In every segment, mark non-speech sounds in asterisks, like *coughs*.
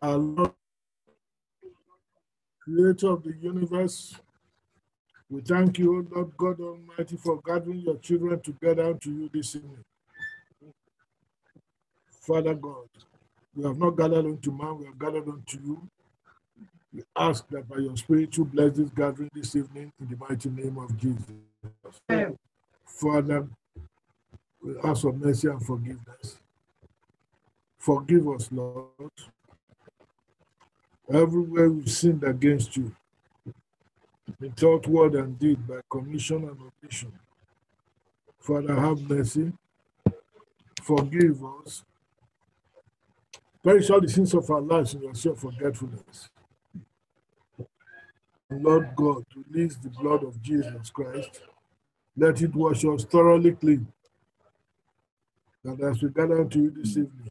Our Lord, creator of the universe, we thank you, O Lord God Almighty, for gathering your children together unto you this evening. Father God, we have not gathered unto man, we have gathered unto you. We ask that by your spirit you bless this gathering this evening in the mighty name of Jesus. Father, we ask for mercy and forgiveness. Forgive us, Lord. Everywhere we've sinned against you, in thought, word, and deed, by commission and omission. Father, have mercy. Forgive us. Perish all the sins of our lives in your self forgetfulness. Lord God, release the blood of Jesus Christ. Let it wash us thoroughly clean. And as we gather unto you this evening,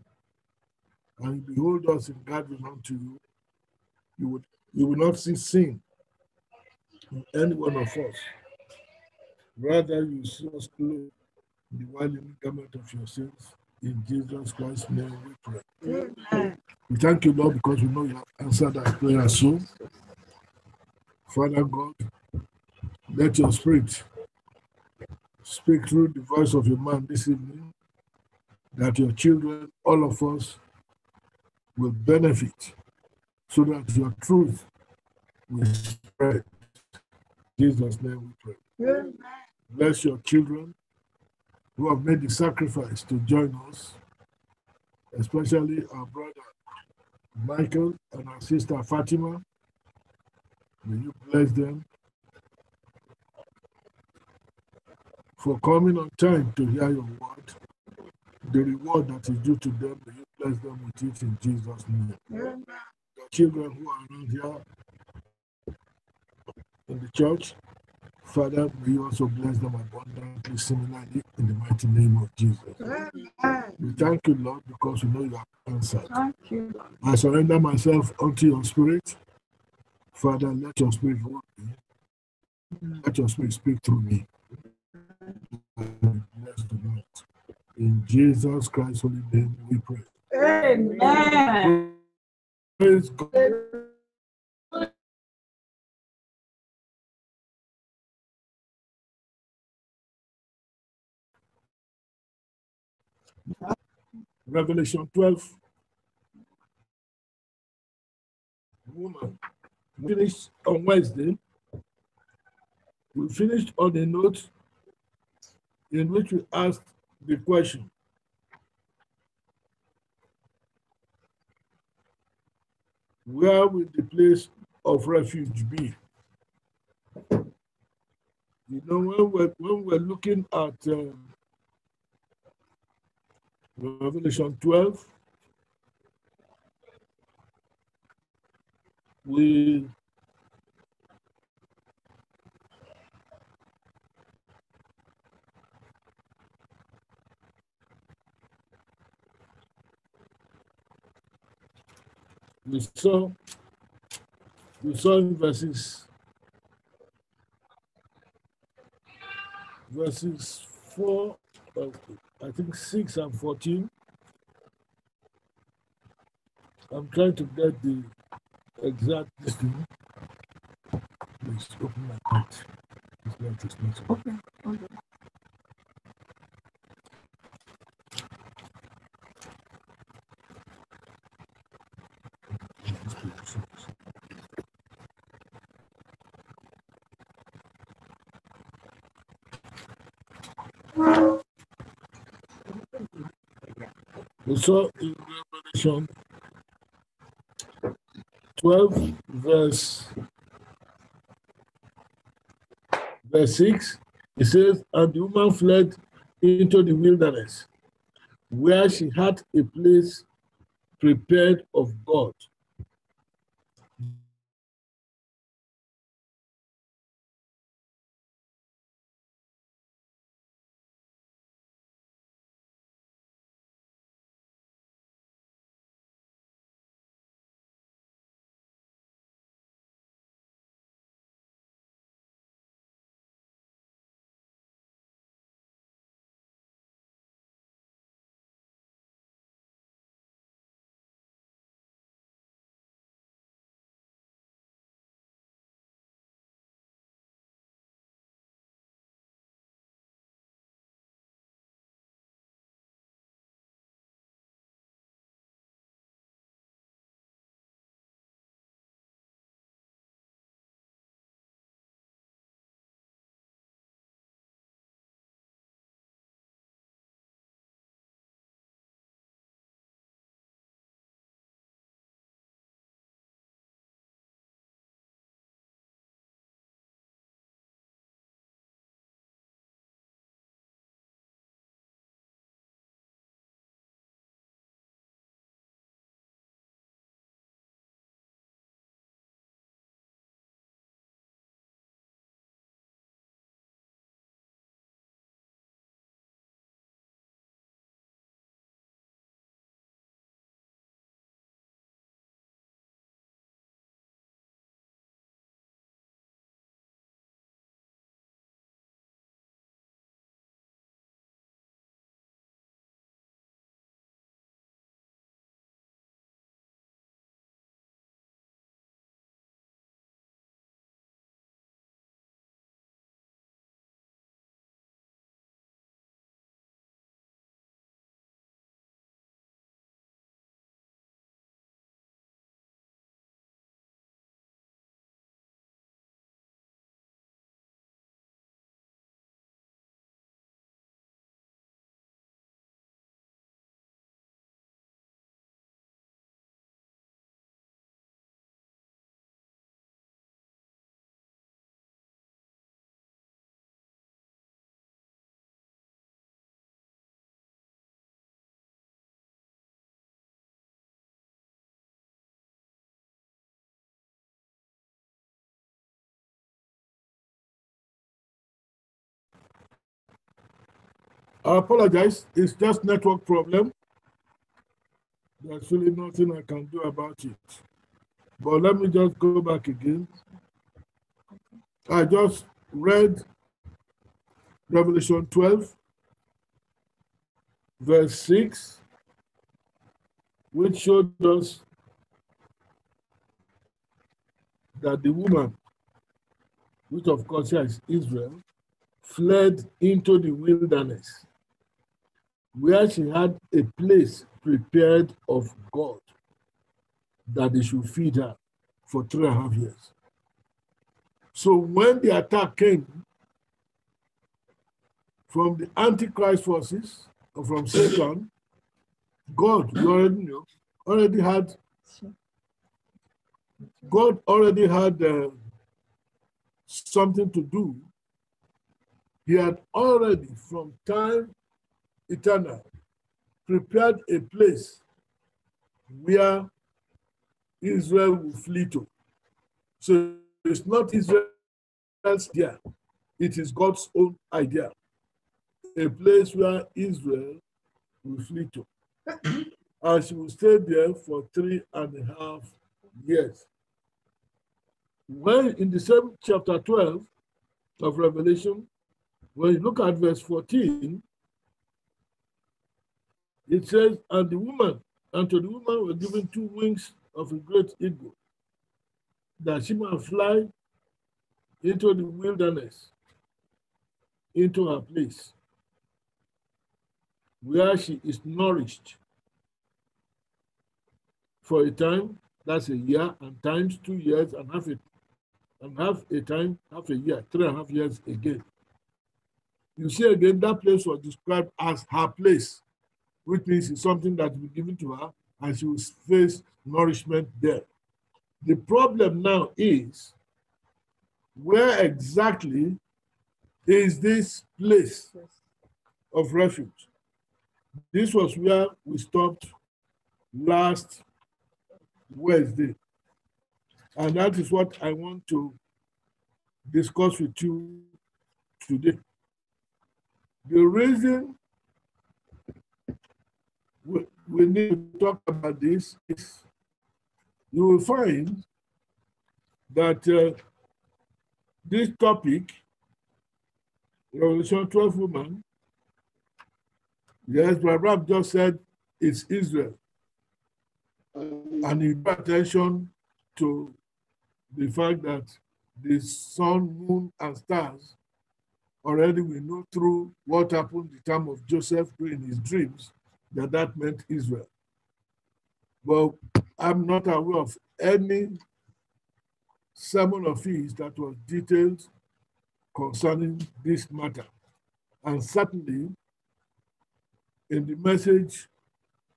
and behold us in gathering unto you, you would you will not see sin in any one of us. Rather, you see us clothed in the white garment of your sins. In Jesus Christ's name we pray. Amen. We thank you, Lord, because we know you have answered our prayer so. Father God, let your spirit speak through the voice of your man this evening, that your children, all of us, will benefit so that your truth will spread. Jesus' name we pray. Bless your children who have made the sacrifice to join us, especially our brother Michael and our sister Fatima. May you bless them for coming on time to hear your word. The reward that is due to them, may you bless them with it in Jesus' name. Amen. Children who are around here in the church, Father, may you also bless them abundantly, similarly, in the mighty name of Jesus. Amen. We thank you, Lord, because we know you have answered. Thank you. Lord. I surrender myself unto your spirit. Father, let your spirit work me. Let your spirit speak through me. Bless the Lord. In Jesus Christ's holy name we pray. Amen. God. Revelation 12. Woman. We finished on Wednesday. We finished on a note in which we asked the question Where will the place of refuge be? You know, when we're, when we're looking at um, Revelation 12, we we saw we saw in verses verses 4 uh, i think 6 and 14 i'm trying to get the exact thing please open my mouth. Okay. Okay. Saw in Revelation 12, verse, verse 6, it says, And the woman fled into the wilderness, where she had a place prepared of God. I apologize. It's just network problem. There's really nothing I can do about it. But let me just go back again. I just read Revelation 12, verse 6, which showed us that the woman, which of course is Israel, fled into the wilderness, where she had a place prepared of God that they should feed her for three and a half years. So when the attack came from the Antichrist forces or from Satan, God, already know, already had God already had uh, something to do. He had already, from time eternal, prepared a place where Israel will flee to. So it's not Israel's idea, it is God's own idea. A place where Israel will flee to. and she will stay there for three and a half years. When in the same chapter 12 of Revelation, when you look at verse 14, it says, And the woman, and to the woman were given two wings of a great eagle, that she might fly into the wilderness, into her place, where she is nourished for a time, that's a year, and times two years, and half a and half a time, half a year, three and a half years again. You see again, that place was described as her place, which means it's something that will be given to her and she will face nourishment there. The problem now is where exactly is this place of refuge? This was where we stopped last Wednesday. And that is what I want to discuss with you today. The reason we, we need to talk about this is you will find that uh, this topic, Revelation 12 woman, yes, Branham just said it's Israel. And he pay attention to the fact that the sun, moon, and stars already we know through what happened the time of Joseph in his dreams that that meant Israel. But I'm not aware of any sermon of his that was detailed concerning this matter. And certainly in the message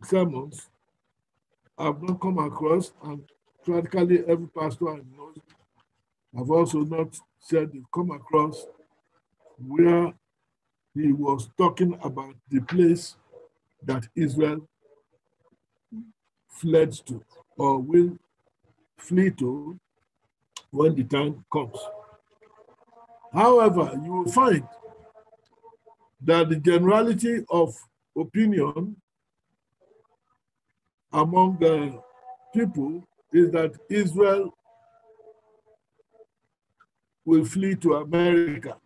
sermons, I've not come across, and practically every pastor I know, I've also not said they've come across where he was talking about the place that Israel fled to or will flee to when the time comes. However, you will find that the generality of opinion among the people is that Israel will flee to America.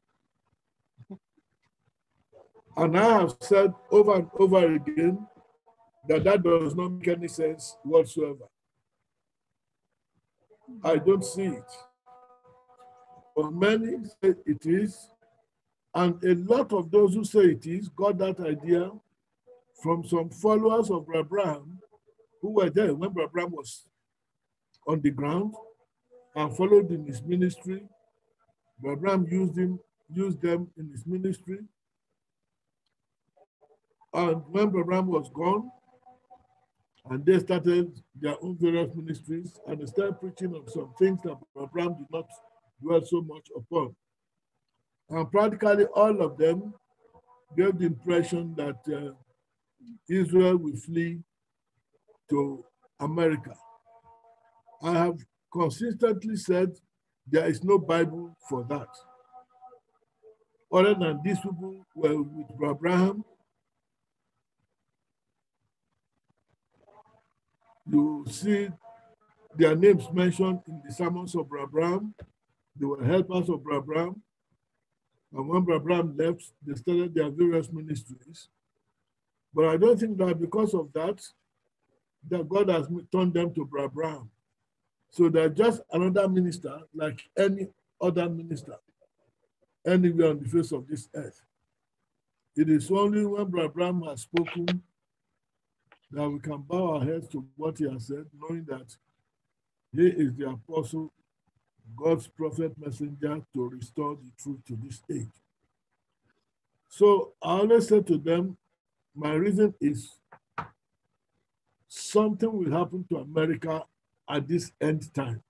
And I have said over and over again that that does not make any sense whatsoever. I don't see it. But many say it is. And a lot of those who say it is got that idea from some followers of Branham who were there when Branham was on the ground and followed in his ministry. Branham used him, used them in his ministry. And when Branham was gone, and they started their own various ministries, and they started preaching on some things that Branham did not dwell so much upon. And practically all of them gave the impression that uh, Israel will flee to America. I have consistently said there is no Bible for that. Other than these people were with Branham You see their names mentioned in the sermons of Branham. They were helpers of Branham. And when Branham left, they started their various ministries. But I don't think that because of that, that God has turned them to Branham. So they're just another minister like any other minister anywhere on the face of this earth. It is only when Branham has spoken that we can bow our heads to what he has said, knowing that he is the apostle, God's prophet messenger to restore the truth to this age. So I always say to them, my reason is something will happen to America at this end time.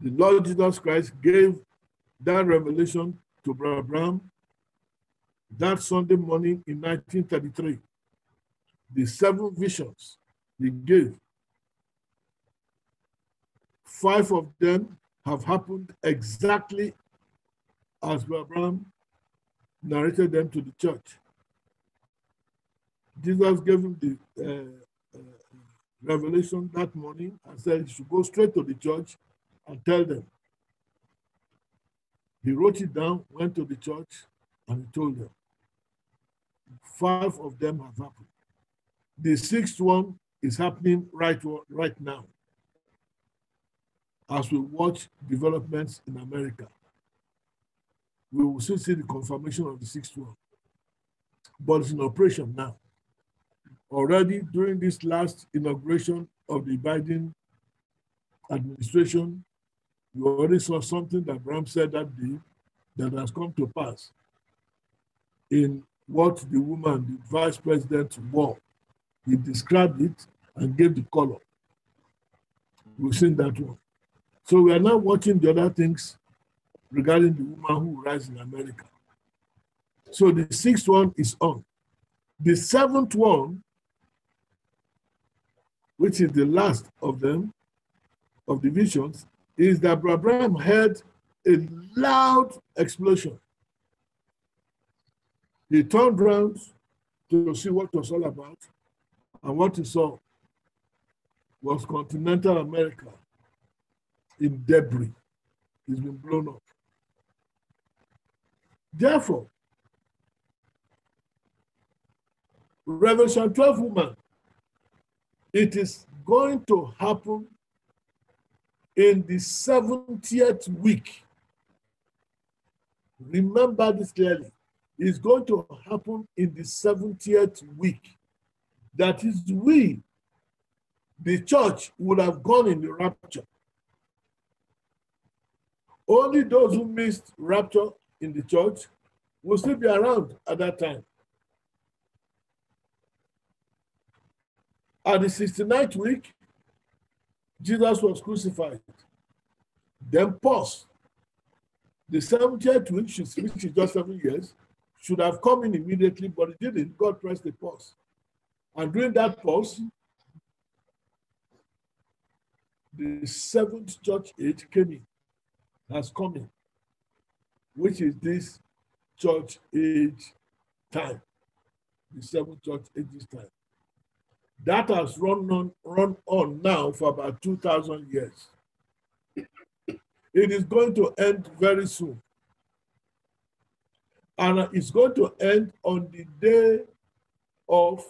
The Lord Jesus Christ gave that revelation to Brother Branham that Sunday morning in 1933. The seven visions he gave, five of them have happened exactly as Branham narrated them to the church. Jesus gave him the uh, uh, revelation that morning and said he should go straight to the church and tell them. He wrote it down, went to the church, and he told them. Five of them have happened. The sixth one is happening right, right now as we watch developments in America. We will soon see the confirmation of the sixth one. But it's in operation now. Already during this last inauguration of the Biden administration, you already saw something that Branham said that day that has come to pass in what the woman, the vice president, wore. He described it and gave the color. We've seen that one. So we are now watching the other things regarding the woman who rise in America. So the sixth one is on. The seventh one, which is the last of them, of the visions, is that Branham heard a loud explosion. He turned around to see what was all about, and what he saw was continental America in debris. It's been blown up. Therefore, Revelation 12 woman, it is going to happen in the 70th week. Remember this clearly. It's going to happen in the 70th week. That is, we, the church, would have gone in the rapture. Only those who missed rapture in the church will still be around at that time. At the 69th week, Jesus was crucified. Then pause. The 70th week, which is just seven years, should have come in immediately, but it didn't. God pressed the pause. And during that pause, the seventh church age came in, has come in, which is this church age time, the seventh church age this time. That has run on, run on now for about 2,000 years. It is going to end very soon. And it's going to end on the day of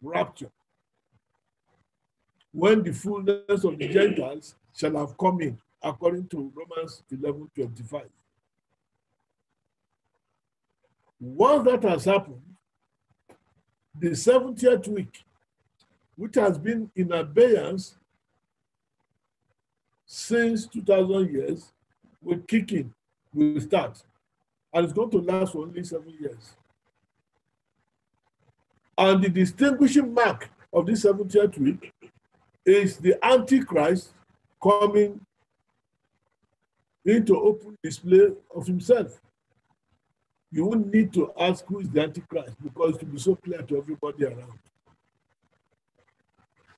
rapture, when the fullness of the Gentiles shall have come in, according to Romans 11 25. Once that has happened, the 70th week which has been in abeyance since 2000 years, will kick in, will start. And it's going to last for only seven years. And the distinguishing mark of this 70th week is the Antichrist coming into open display of himself. You won't need to ask who is the Antichrist because it will be so clear to everybody around.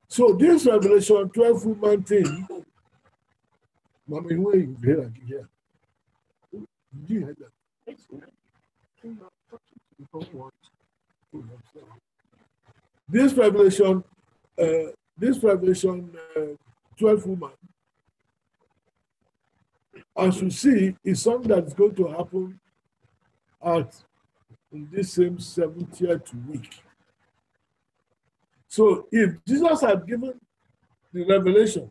So this Revelation 12 woman thing, Mommy, where you here? Did you hear that? This revelation, uh, this revelation uh, 12 woman, as you see, is something that's going to happen at in this same 70th week. So if Jesus had given the revelation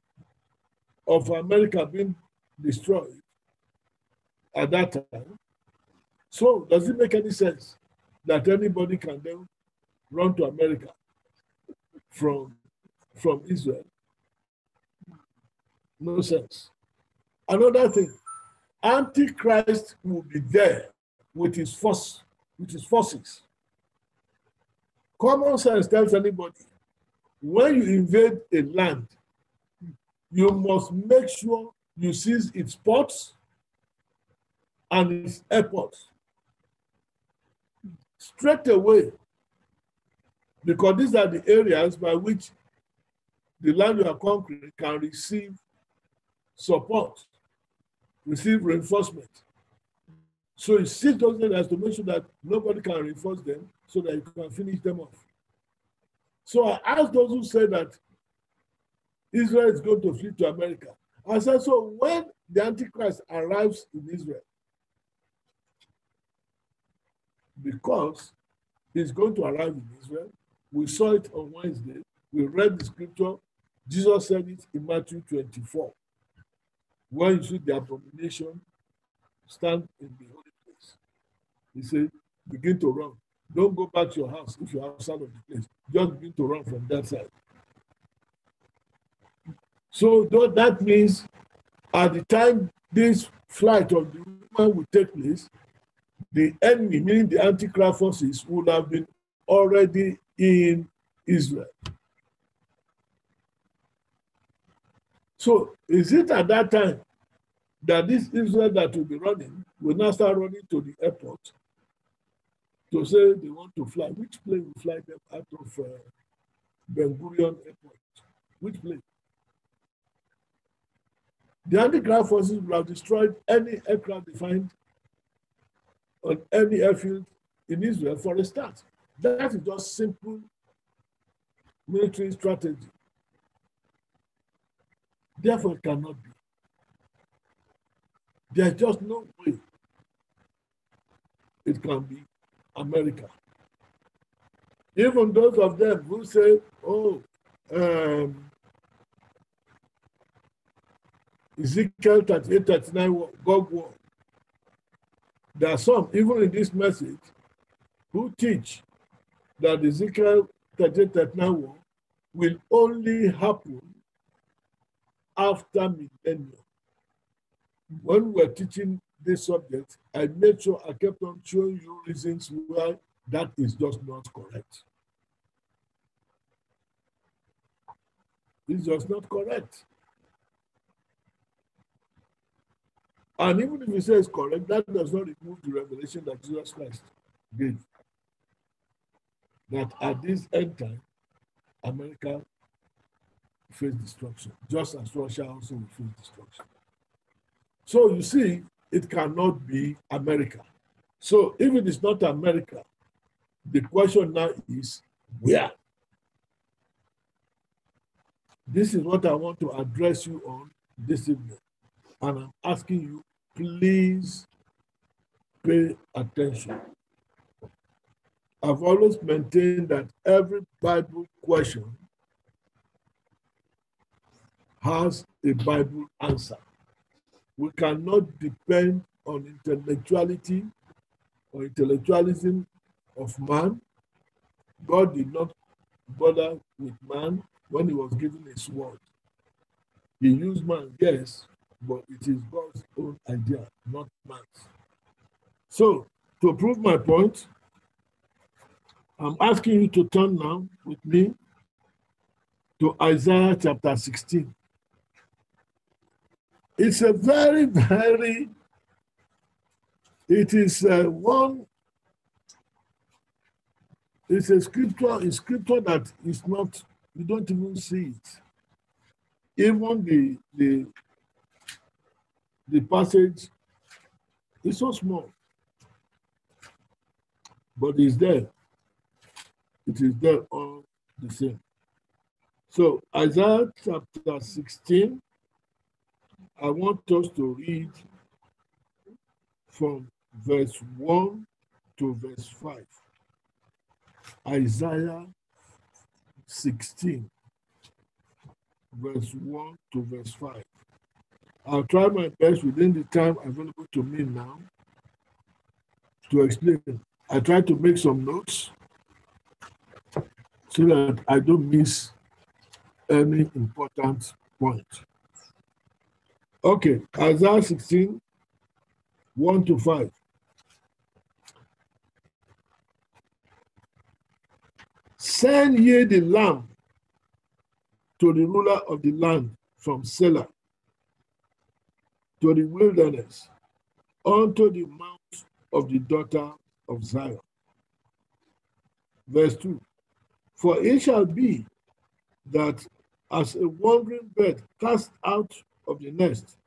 of America being destroyed at that time, so does it make any sense that anybody can then run to America from, from Israel? No sense. Another thing, Antichrist will be there with his force, with his forces. Common sense tells anybody when you invade a land, you must make sure you seize its ports and its airports straight away because these are the areas by which the land you are conquering can receive support, receive reinforcement. So you seize those areas to make sure that nobody can reinforce them so that you can finish them off. So I asked those who say that Israel is going to flee to America. I said, so when the Antichrist arrives in Israel, because he's going to arrive in Israel, we saw it on Wednesday, we read the scripture, Jesus said it in Matthew 24. When you see the abomination stand in the holy place, he said, begin to run. Don't go back to your house if you're outside of the place. Just begin to run from that side. So that means at the time this flight of the woman will take place, the enemy, meaning the anti-Christ forces, would have been already in Israel. So is it at that time that this Israel that will be running will now start running to the airport to say they want to fly? Which plane will fly them out of uh, Ben Gurion Airport? Which plane? The anti-ground forces will have destroyed any aircraft they find on any airfield in Israel for a start. That is just simple military strategy. Therefore, it cannot be. There's just no way it can be America. Even those of them who say, oh, um, Ezekiel 38, 39, Gog war. There are some, even in this message, who teach that Ezekiel 38, 39 war will only happen after millennium. When we were teaching this subject, I made sure I kept on showing you reasons why that is just not correct. It's just not correct. And even if you say it's correct, that does not remove the revelation that Jesus Christ gave. That at this end time, America face destruction, just as Russia also will face destruction. So you see, it cannot be America. So if it is not America, the question now is where? This is what I want to address you on this evening. And I'm asking you, please pay attention. I've always maintained that every Bible question has a Bible answer. We cannot depend on intellectuality or intellectualism of man. God did not bother with man when he was given his word. He used man, yes, but it is God's own idea, not man's. So, to prove my point, I'm asking you to turn now with me to Isaiah chapter 16. It's a very, very, it is uh, one, it's a scripture, a scripture that is not, you don't even see it. Even the, the, the passage is so small, but it's there. It is there all the same. So Isaiah chapter 16, I want us to read from verse 1 to verse 5. Isaiah 16, verse 1 to verse 5. I'll try my best within the time available to me now to explain. I try to make some notes so that I don't miss any important point. Okay, Isaiah 16, 1 to 5. Send ye the lamb to the ruler of the land from Sela to the wilderness unto the mount of the daughter of Zion. Verse 2 For it shall be that as a wandering bird cast out of the nest,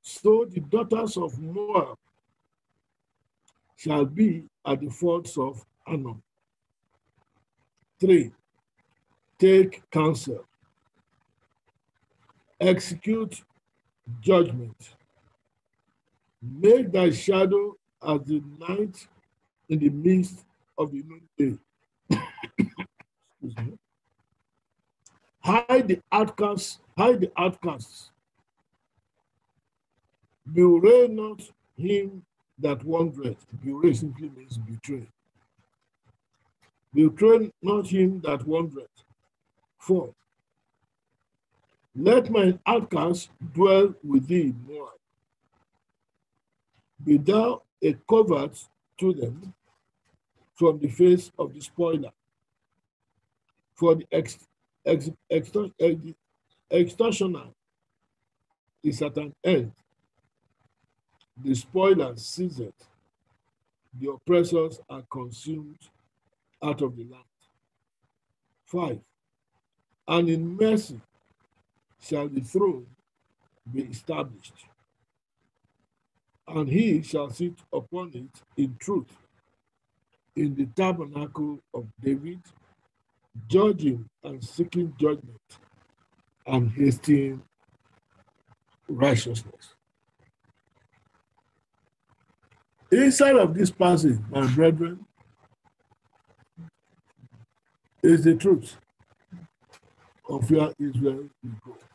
so the daughters of Moab shall be at the fords of Arnon. 3. Take counsel, execute judgment, make thy shadow as the night in the midst of the noonday. Hide the outcasts, hide the outcasts. Bewray not him that wandereth. Bewray simply means betray. Betray not him that wandereth. Four. Let my outcasts dwell with thee, Moab. Be thou a covert to them from the face of the spoiler. For the ex, ex, ex, eh, extortioner is at an end. The spoiler seizeth. The oppressors are consumed out of the land. Five. And in mercy shall the throne be established, and he shall sit upon it in truth in the tabernacle of David, judging and seeking judgment and hasting righteousness. Inside of this passage, my brethren, is the truth of where Israel will go.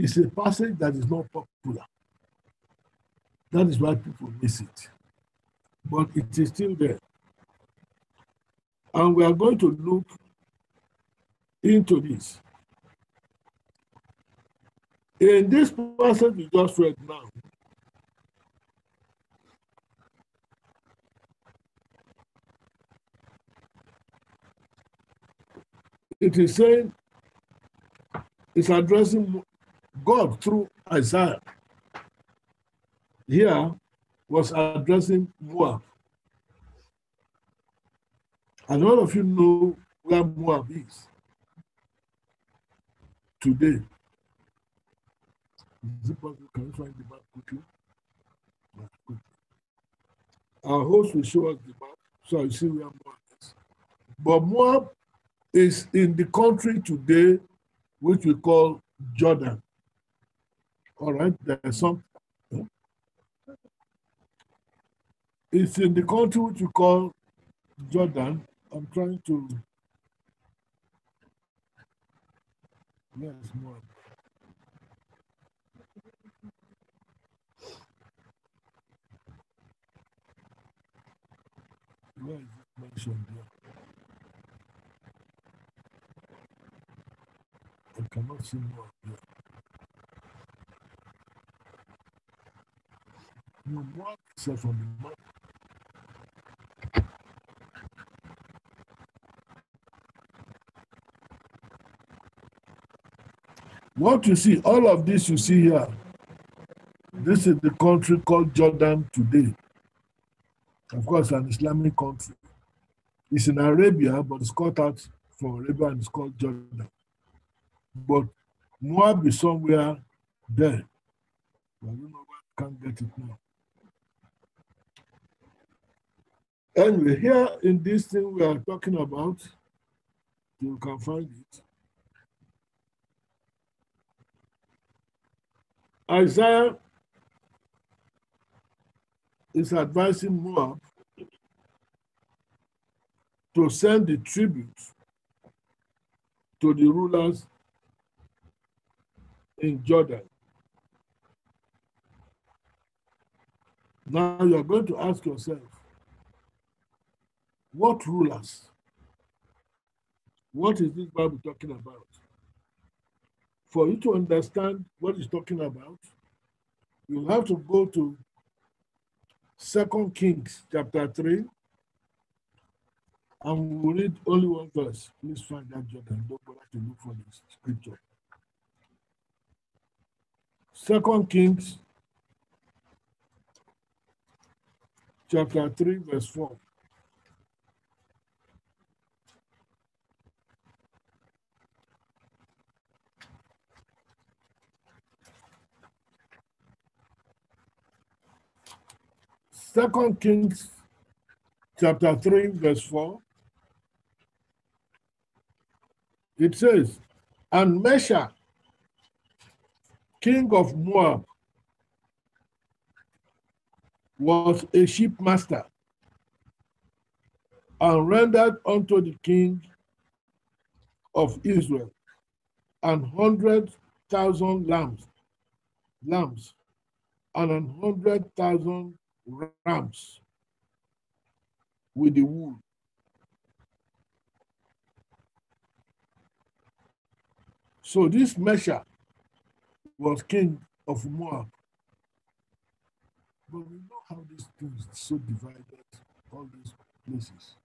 It's a passage that is not popular. That is why people miss it. But it is still there. And we are going to look into this. In this passage we just read now, it is saying it's addressing God through Isaiah. Here was addressing Moab. And all of you know where Moab is today. Is it possible? Can you find the map quickly? Our host will show us the map so you see where Moab is. But Moab is in the country today, which we call Jordan. All right, there's some. It's in the country which we call Jordan. I'm trying to. Yes, more. Where is it mentioned here? I cannot see more here. Except from the. What you see, all of this you see here, this is the country called Jordan today. Of course, an Islamic country. It's in Arabia, but it's cut out from Arabia and it's called Jordan. But Moab is somewhere there. I don't know why I can't get it now. Anyway, here in this thing we are talking about, You can find it. Isaiah is advising Moab to send the tribute to the rulers in Jordan. Now you are going to ask yourself, what rulers? What is this Bible talking about? For you to understand what it's talking about, you have to go to Second Kings chapter 3, and we'll read only one verse. Please find that Jordan. Don't bother to look for the scripture. Second Kings chapter 3, verse 4. Second Kings chapter 3, verse 4. It says, And Mesha, king of Moab, was a shipmaster and rendered unto the king of Israel an hundred thousand lambs, lambs, and an hundred thousand rams with the wool. So this Mesha was king of Moab. But we know how these things so divided, all these places.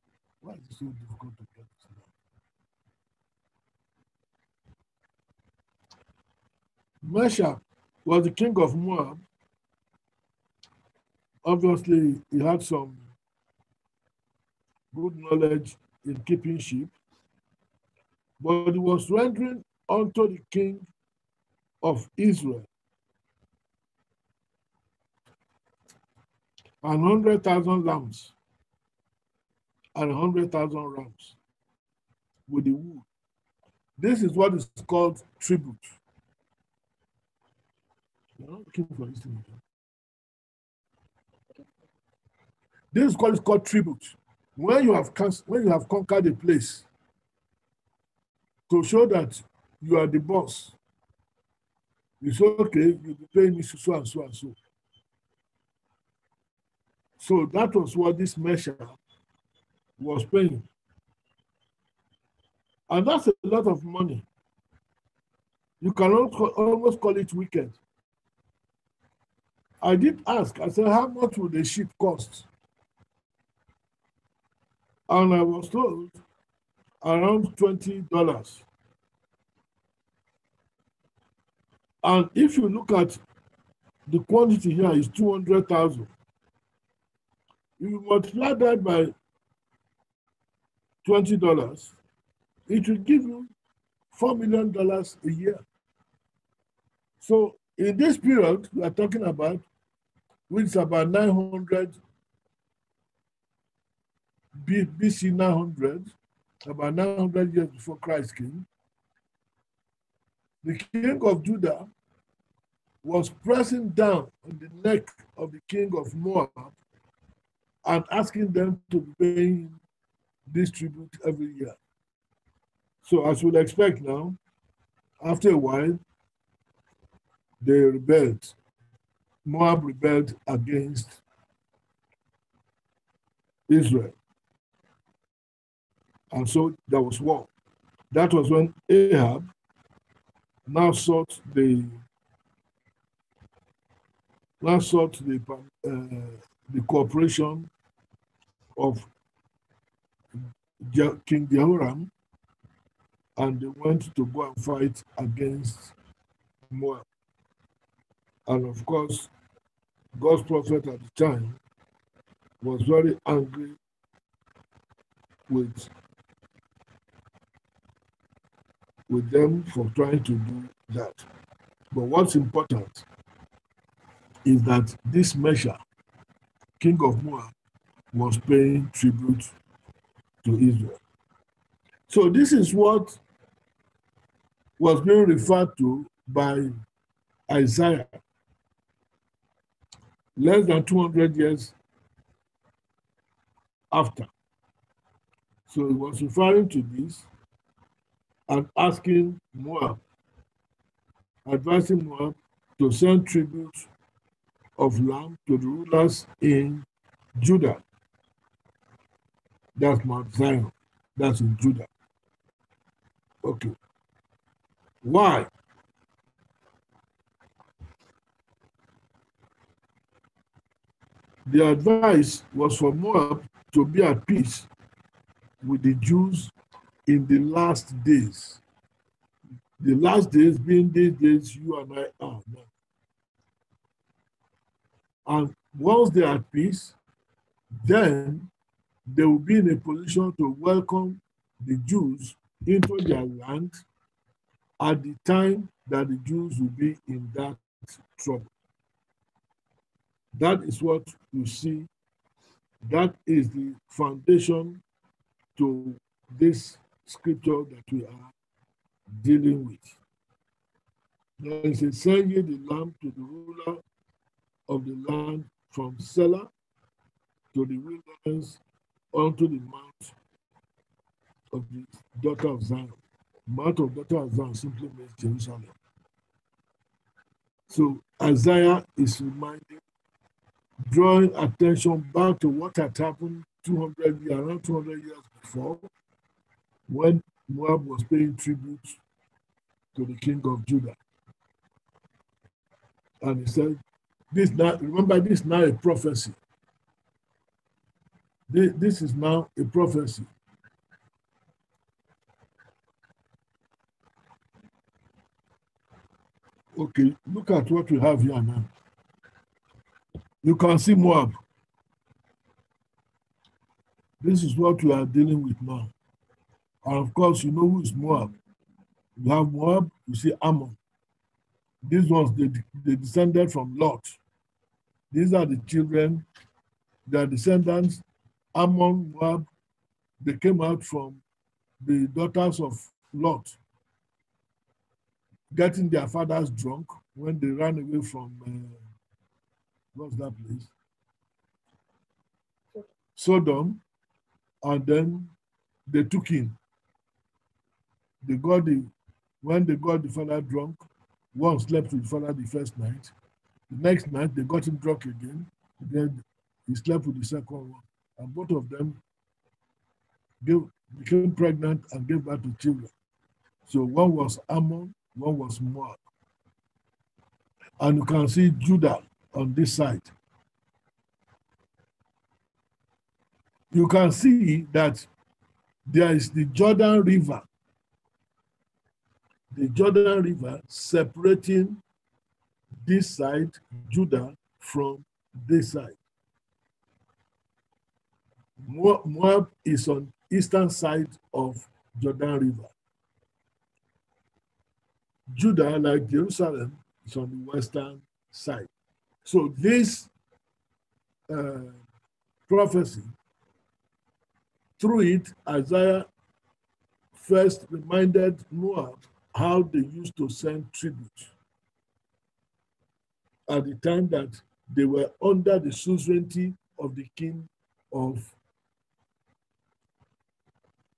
Why is it so difficult to get this now? Mesha was the king of Moab. Obviously, he had some good knowledge in keeping sheep, but he was rendering unto the king of Israel an hundred thousand lambs and a hundred thousand rams with the wool. This is what is called tribute. Not looking for this thing again. This is is called tribute. When you have when you have conquered a place, to show that you are the boss, it's okay, you'll be paying me so and so and so. So that was what this Mesha was paying. And that's a lot of money. You can almost call it wicked. I did ask, I said, how much would the ship cost? And I was told around $20. And if you look at the quantity here is 200,000. If you multiply that by $20, it will give you $4 million a year. So in this period we are talking about, which is about 900 B- BC 900, about 900 years before Christ came, the king of Judah was pressing down on the neck of the king of Moab and asking them to paying this tribute every year. So, as we'd expect now, after a while, they rebelled. Moab rebelled against Israel. And so there was war. That was when Ahab now sought the now sought the uh, the cooperation of King Jehoram, and they went to go and fight against Moab. And of course, God's prophet at the time was very angry with with them for trying to do that. But what's important is that this Mesha, King of Moab, was paying tribute to Israel. So this is what was being referred to by Isaiah less than 200 years after. So he was referring to this asking Moab, advising Moab to send tribute of lamb to the rulers in Judah. That's Mount Zion. That's in Judah. Okay. Why? The advice was for Moab to be at peace with the Jews in the last days. The last days being these days you and I are now. And once they are at peace, then they will be in a position to welcome the Jews into their land at the time that the Jews will be in that trouble. That is what you see. That is the foundation to this scripture that we are dealing with. Now it says, Send ye the lamb to the ruler of the land from Sela to the wilderness unto the mount of the daughter of Zion. Mount of daughter of Zion simply means Jerusalem. So Isaiah is reminding, drawing attention back to what had happened 200 years, around 200 years before, when Moab was paying tribute to the king of Judah. And he said, this now, remember, this is now a prophecy. This, this is now a prophecy. Okay, look at what we have here now. You can see Moab. This is what we are dealing with now. And of course, you know who is Moab. You have Moab, you see Ammon. These ones, they, they descended from Lot. These are the children, their descendants, Ammon, Moab, they came out from the daughters of Lot, getting their fathers drunk when they ran away from, uh, what's that place? Sodom, and then they took him. They got the, when they got the father drunk, one slept with the father the first night. The next night, they got him drunk again. Then he slept with the second one. And both of them gave, became pregnant and gave birth to children. So one was Ammon, one was Moab. And you can see Judah on this side. You can see that there is the Jordan River. The Jordan River separating this side, Judah, from this side. Moab is on eastern side of Jordan River. Judah, like Jerusalem, is on the western side. So this uh, prophecy, through it, Isaiah first reminded Moab how they used to send tribute at the time that they were under the suzerainty of the king of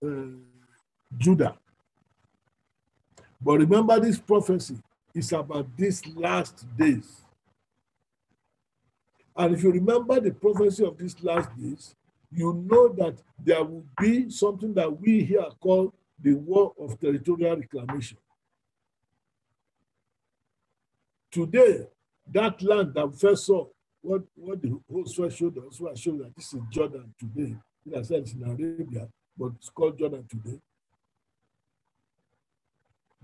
uh, Judah. But remember, this prophecy is about these last days. And if you remember the prophecy of these last days, you know that there will be something that we here call the war of territorial reclamation. Today, that land that we first saw, what, what the host first showed us, I showed that this is Jordan today. I said it's in Arabia, but it's called Jordan today.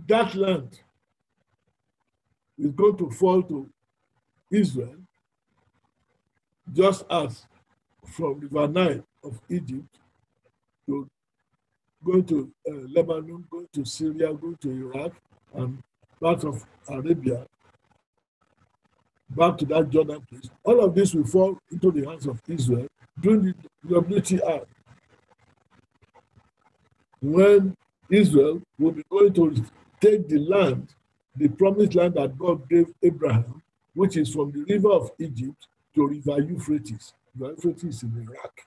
That land is going to fall to Israel, just as from River Nile of Egypt to going to uh, Lebanon, going to Syria, going to Iraq, and part of Arabia, back to that Jordan place. All of this will fall into the hands of Israel during the WTR. when Israel will be going to take the land, the promised land that God gave Abraham, which is from the river of Egypt to river Euphrates. River Euphrates is in Iraq.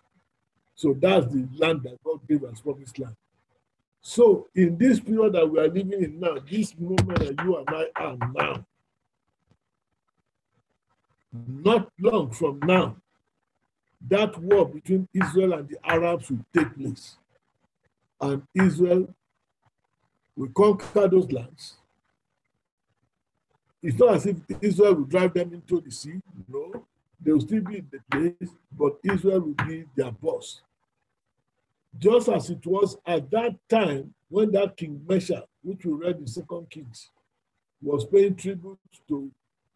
So that's the land that God gave as promised land. So in this period that we are living in now, this moment that you and I are now, not long from now, that war between Israel and the Arabs will take place. And Israel will conquer those lands. It's not as if Israel will drive them into the sea. No, they will still be in the place, but Israel will be their boss. Just as it was at that time when that King Mesha, which we read in Second Kings, was paying tribute to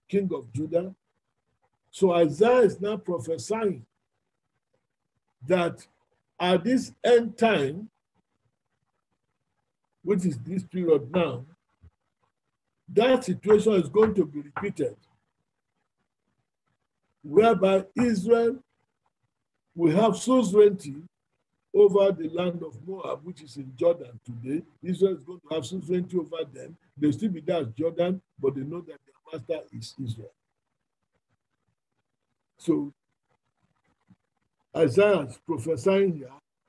King of Judah. So Isaiah is now prophesying that at this end time, which is this period now, that situation is going to be repeated, whereby Israel will have sovereignty over the land of Moab, which is in Jordan today. Israel is going to have sovereignty over them. They'll still be there as Jordan, but they know that their master is Israel. So Isaiah is prophesying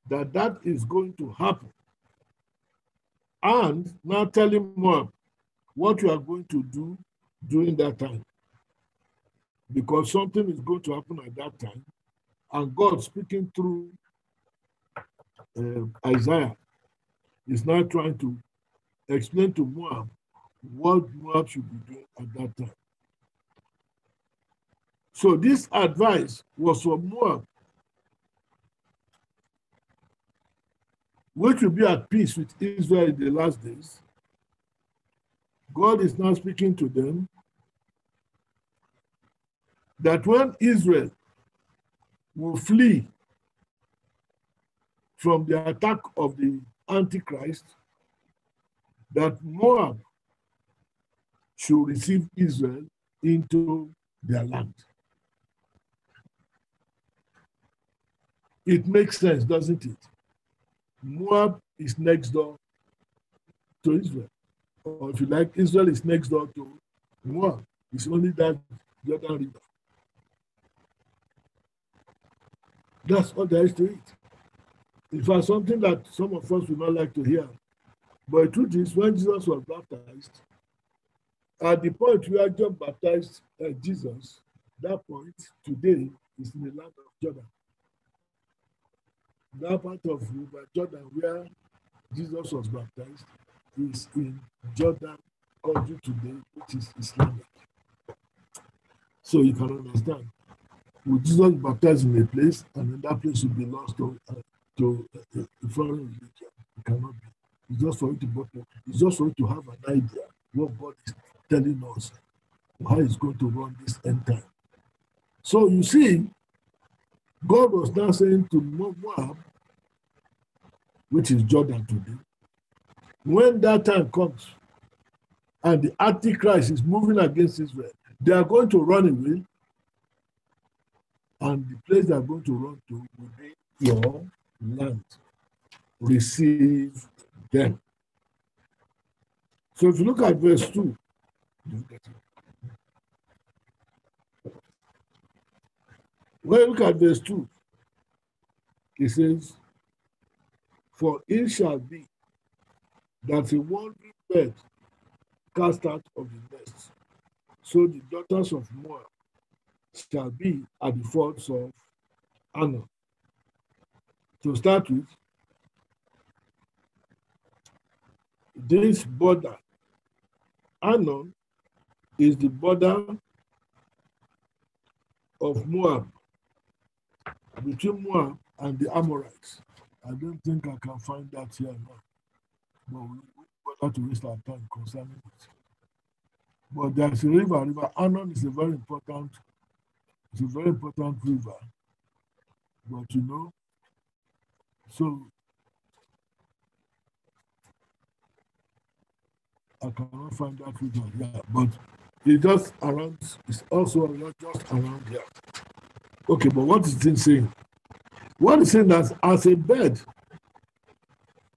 that that is going to happen. And now telling Moab what you are going to do during that time. Because something is going to happen at that time. And God speaking through uh, Isaiah is now trying to explain to Moab what Moab should be doing at that time. So this advice was for Moab, which will be at peace with Israel in the last days. God is now speaking to them that when Israel will flee from the attack of the Antichrist, that Moab should receive Israel into their land. It makes sense, doesn't it? Moab is next door to Israel. Or if you like, Israel is next door to Moab. It's only that Jordan River. That's all there is to it. In fact, something that some of us would not like to hear. But the truth is, when Jesus was baptized, at the point where John baptized uh, Jesus, that point today is in the land of Jordan. That part of River Jordan where Jesus was baptized is in Jordan country today, which is Islamic. So you can understand. Would Jesus baptized in a place and that place would be lost to, uh, to uh, a foreign religion? It cannot be. It's just for you to it's just for you to have an idea what God is telling us how He's going to run this end time. So you see, God was now saying to Moab, which is Jordan today, when that time comes and the Antichrist is moving against Israel, they are going to run away. And the place they are going to run to will be your land. Receive them. So if you look at verse 2, you look at verse 2, He says, For it shall be that a wandering bird cast out of the nest. So the daughters of Moab shall be at the fords of Arnon. To start with, this border, Arnon, is the border of Moab between Moab and the Amorites. I don't think I can find that here now. But we not to waste our time concerning it. But there's a river, River Arnon is a very important, it's a very important river. But you know, so I cannot find that river here, but it's just around, it's also just around here. Okay, but what is it saying? What is saying that as a bird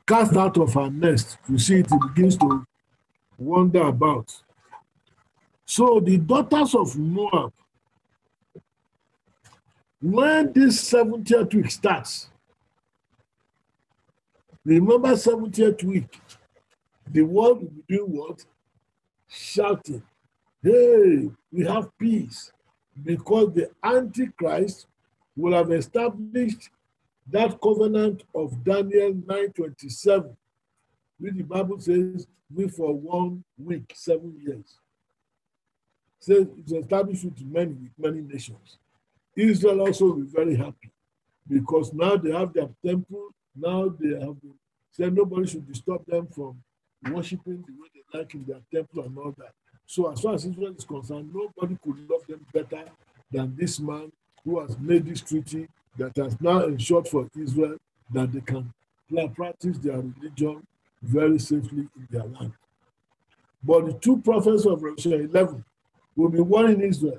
cast out of her nest, you see it, it begins to wander about. So the daughters of Moab, when this 70th week starts, remember 70th week, the world will be doing what? Shouting, hey, we have peace. Because the Antichrist will have established that covenant of Daniel 9:27, which the Bible says, we for one week, seven years. Says it's established with many, with many nations. Israel also will be very happy because now they have their temple, now they have said nobody should disturb them from worshiping the way they like in their temple and all that. So as far as Israel is concerned, nobody could love them better than this man who has made this treaty that has now ensured for Israel that they can practice their religion very safely in their land. But the two prophets of Revelation 11 will be warning Israel,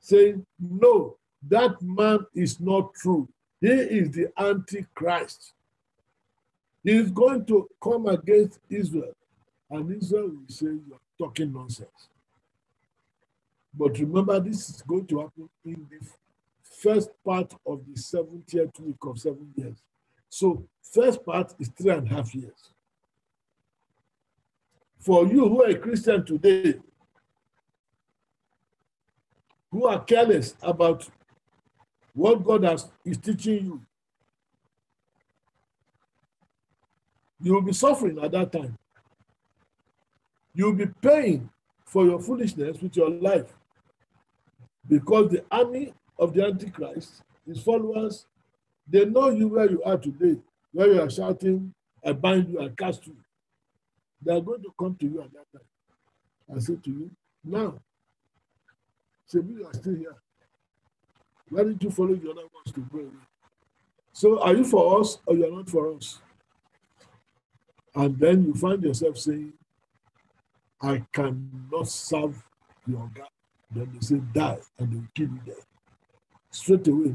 saying, No, that man is not true. He is the Antichrist. He is going to come against Israel, and Israel will say, You talking nonsense. But remember, this is going to happen in the first part of the 70th week of seven years. So, first part is three and a half years. For you who are a Christian today, who are careless about what God has, is teaching you, you will be suffering at that time. You will be paying for your foolishness with your life because the army of the Antichrist, his followers, they know you where you are today, where you are shouting, I bind you, I cast you. They are going to come to you at that time and say to you, now, say, you are still here. Why did you follow the other ones to go? So are you for us or you are not for us? And then you find yourself saying, I cannot serve your God. Then they say, die, and they kill you there. Straight away.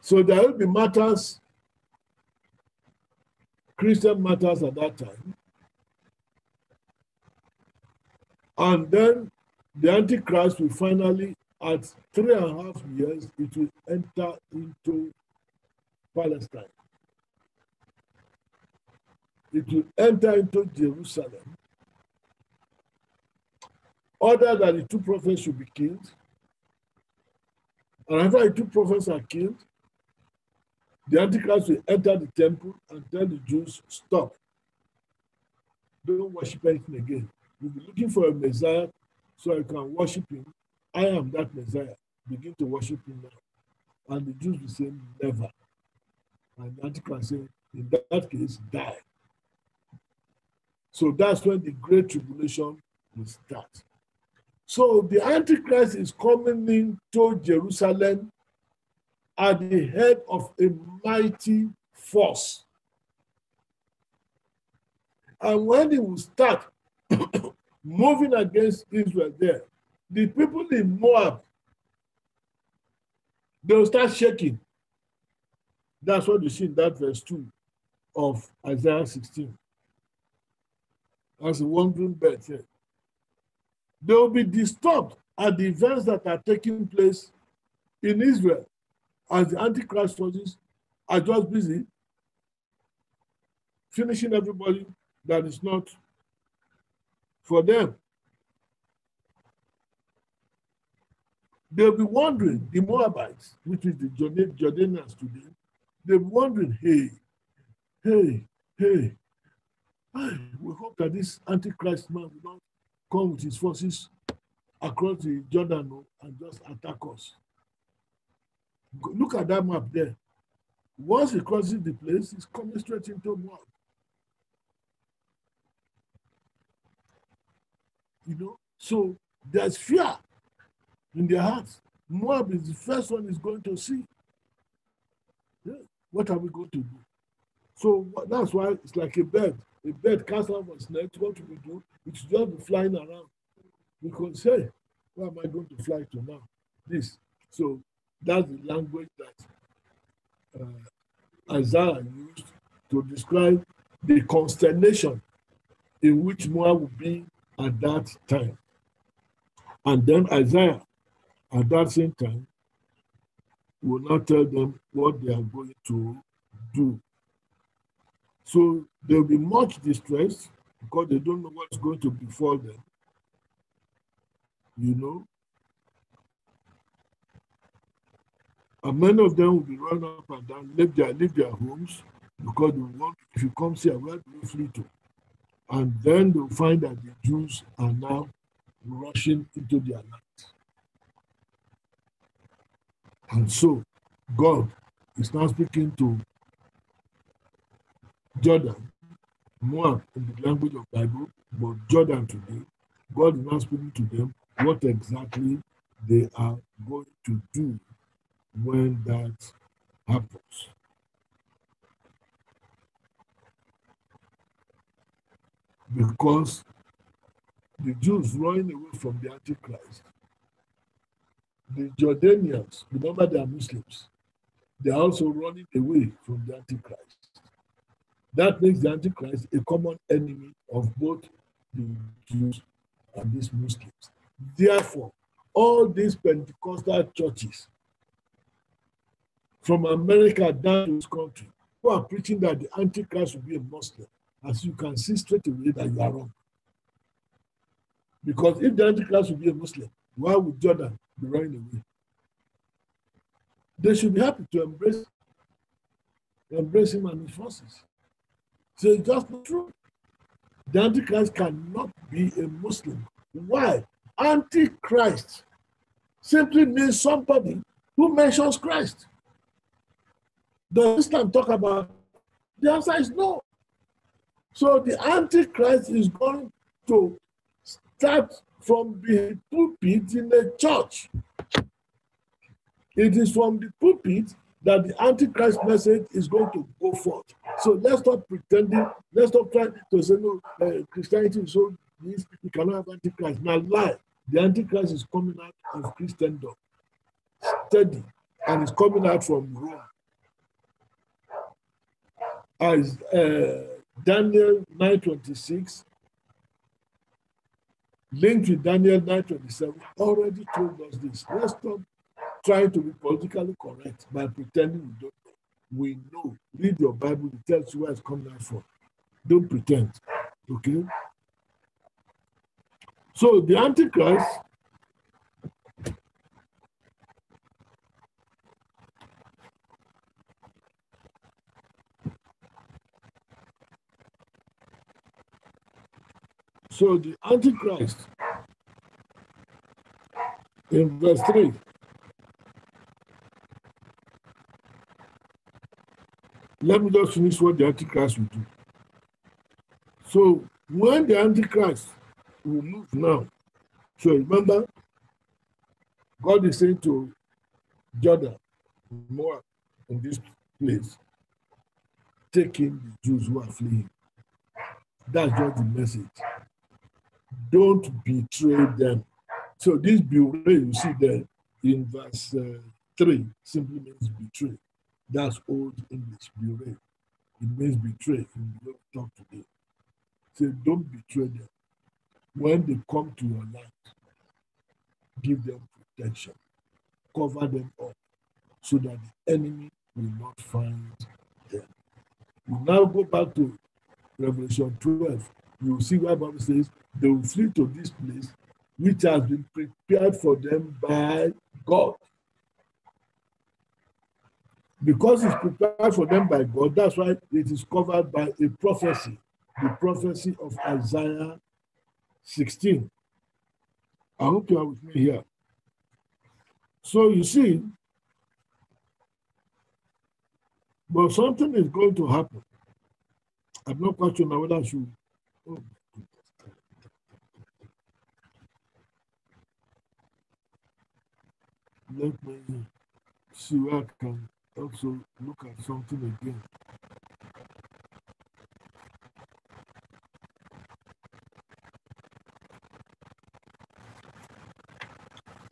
So there will be matters, Christian matters at that time. And then the Antichrist will finally, at three and a half years, it will enter into Palestine. It you enter into Jerusalem. Order that the two prophets should be killed. And after the two prophets are killed, the Antichrist will enter the temple and tell the Jews, stop. Don't worship anything again. You'll be looking for a Messiah so you can worship him. I am that Messiah. Begin to worship him now. And the Jews will say, never. And the Antichrist say, in that case, die. So that's when the Great Tribulation will start. So the Antichrist is coming into Jerusalem at the head of a mighty force. And when he will start *coughs* moving against Israel there, the people in Moab, they will start shaking. That's what you see in that verse 2 of Isaiah 16. As a wandering here. They will be disturbed at the events that are taking place in Israel as the Antichrist forces are just busy finishing everybody that is not for them. They'll be wondering, the Moabites, which is the Jordanians today, they'll be wondering, hey, hey, hey, we hope that this Antichrist man will not come with his forces across the Jordan and just attack us. Look at that map there. Once he crosses the place, he's coming straight into Moab. You know, so there's fear in their hearts. Moab is the first one is going to see. Yeah. What are we going to do? So that's why it's like a bird. A bird casts out its. What do we do? It should just be flying around. Because hey, where am I going to fly to now? This. So that's the language that uh, Isaiah used to describe the consternation in which Moab would be at that time. And then Isaiah, at that same time, will not tell them what they are going to do. So there will be much distress because they don't know what's going to befall them. You know? And many of them will be run up and down, leave their leave their homes because they want if you come here, where do you flee to? And then they'll find that the Jews are now rushing into their land. And so God is now speaking to Jordan, Moab in the language of Bible, but Jordan today, God is now speaking to them what exactly they are going to do when that happens. Because the Jews running away from the Antichrist, the Jordanians, remember they are Muslims, they are also running away from the Antichrist. That makes the Antichrist a common enemy of both the Jews and these Muslims. Therefore, all these Pentecostal churches from America down to this country who are preaching that the Antichrist will be a Muslim, as you can see straight away that you are wrong. Because if the Antichrist will be a Muslim, why would Jordan be running away? They should be happy to embrace, embrace him and his forces. So it's just not true. The Antichrist cannot be a Muslim. Why? Antichrist simply means somebody who mentions Christ. Does Islam talk about? The answer is no. So the Antichrist is going to start from the pulpit in the church. It is from the pulpit that the Antichrist message is going to go forth. So let's stop pretending, let's stop trying to say, no, uh, Christianity is so this, you cannot have Antichrist. Now, lie. The Antichrist is coming out of Christendom, steady, and it's coming out from Rome. As uh, Daniel 9:26, linked with Daniel 9:27, already told us this. Let's stop trying to be politically correct by pretending we don't know. We know. Read your Bible, it tells you where it's coming out from. Don't pretend. Okay? So the Antichrist So the Antichrist in verse 3 let me just finish what the Antichrist will do. So when the Antichrist will move now, so remember, God is saying to Jordan, Moab, in this place, take in the Jews who are fleeing. That's just the message. Don't betray them. So this bewray you see there in verse uh, 3 simply means betray. That's old English, bewray. It means betray we talk today. Say, don't betray them. When they come to your land, give them protection, cover them up so that the enemy will not find them. We now go back to Revelation 12. You will see where Bible says they will flee to this place which has been prepared for them by God. Because it's prepared for them by God, that's why it is covered by a prophecy, the prophecy of Isaiah 16. I hope you are with me here. So you see, but something is going to happen. I'm not quite sure now whether I should. Oh, let me see where I can also look at something again.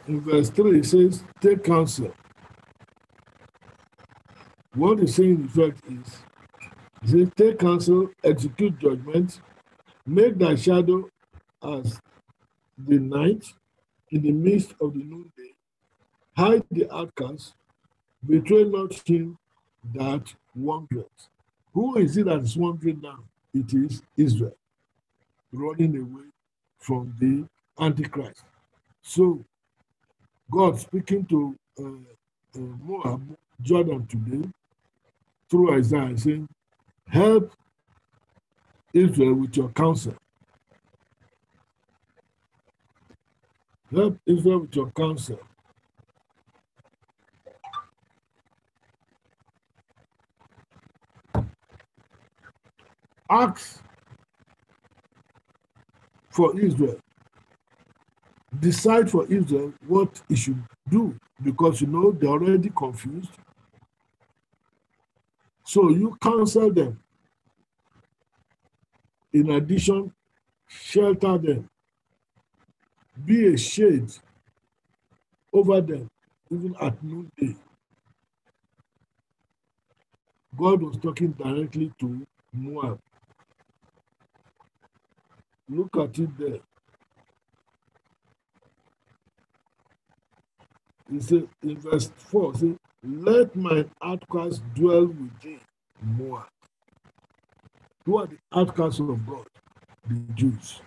In verse 3, it says, Take counsel What he's saying in fact, is, he says, take counsel, execute judgment, make thy shadow as the night in the midst of the noonday, hide the outcast, betray not him that wandereth. Who is it that is wandering now? It is Israel, running away from the Antichrist. So, God speaking to uh, uh, Moab, Jordan today, through Isaiah, saying, Help Israel with your counsel. Help Israel with your counsel. Ask for Israel. Decide for Israel what he should do because you know they're already confused. So you counsel them. In addition, shelter them. Be a shade over them, even at noonday. God was talking directly to Moab. Look at it there. He said in verse 4, say, Let my outcasts dwell with thee, Moab. Who are the outcasts of God? The Jews.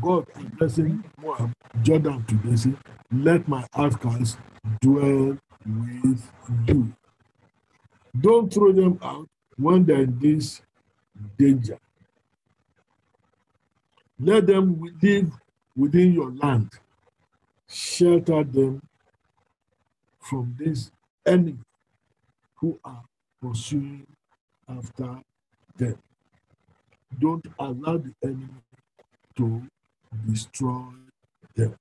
God addressing Moab, Jordan today, say, Let my outcasts dwell with you. Don't throw them out when they're in this danger. Let them live within your land. Shelter them from this enemy who are pursuing after them. Don't allow the enemy to destroy them.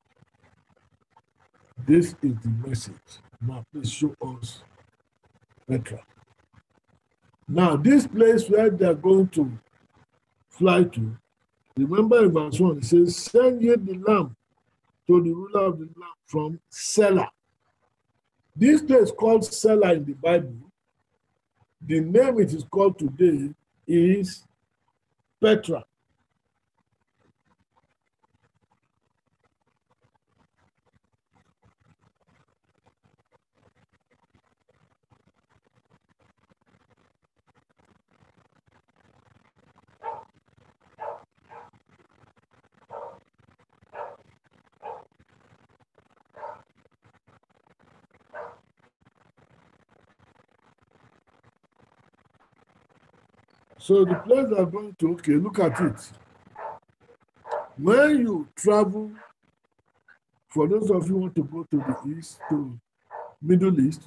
This is the message. Now, please show us Petra. Now, this place where they're going to fly to, remember in verse 1, it says, Send ye the lamb to the ruler of the land from Sela. This place called Sela in the Bible, the name it is called today is Petra. So the place they're going to, okay, look at it. When you travel, for those of you who want to go to the east, to Middle East,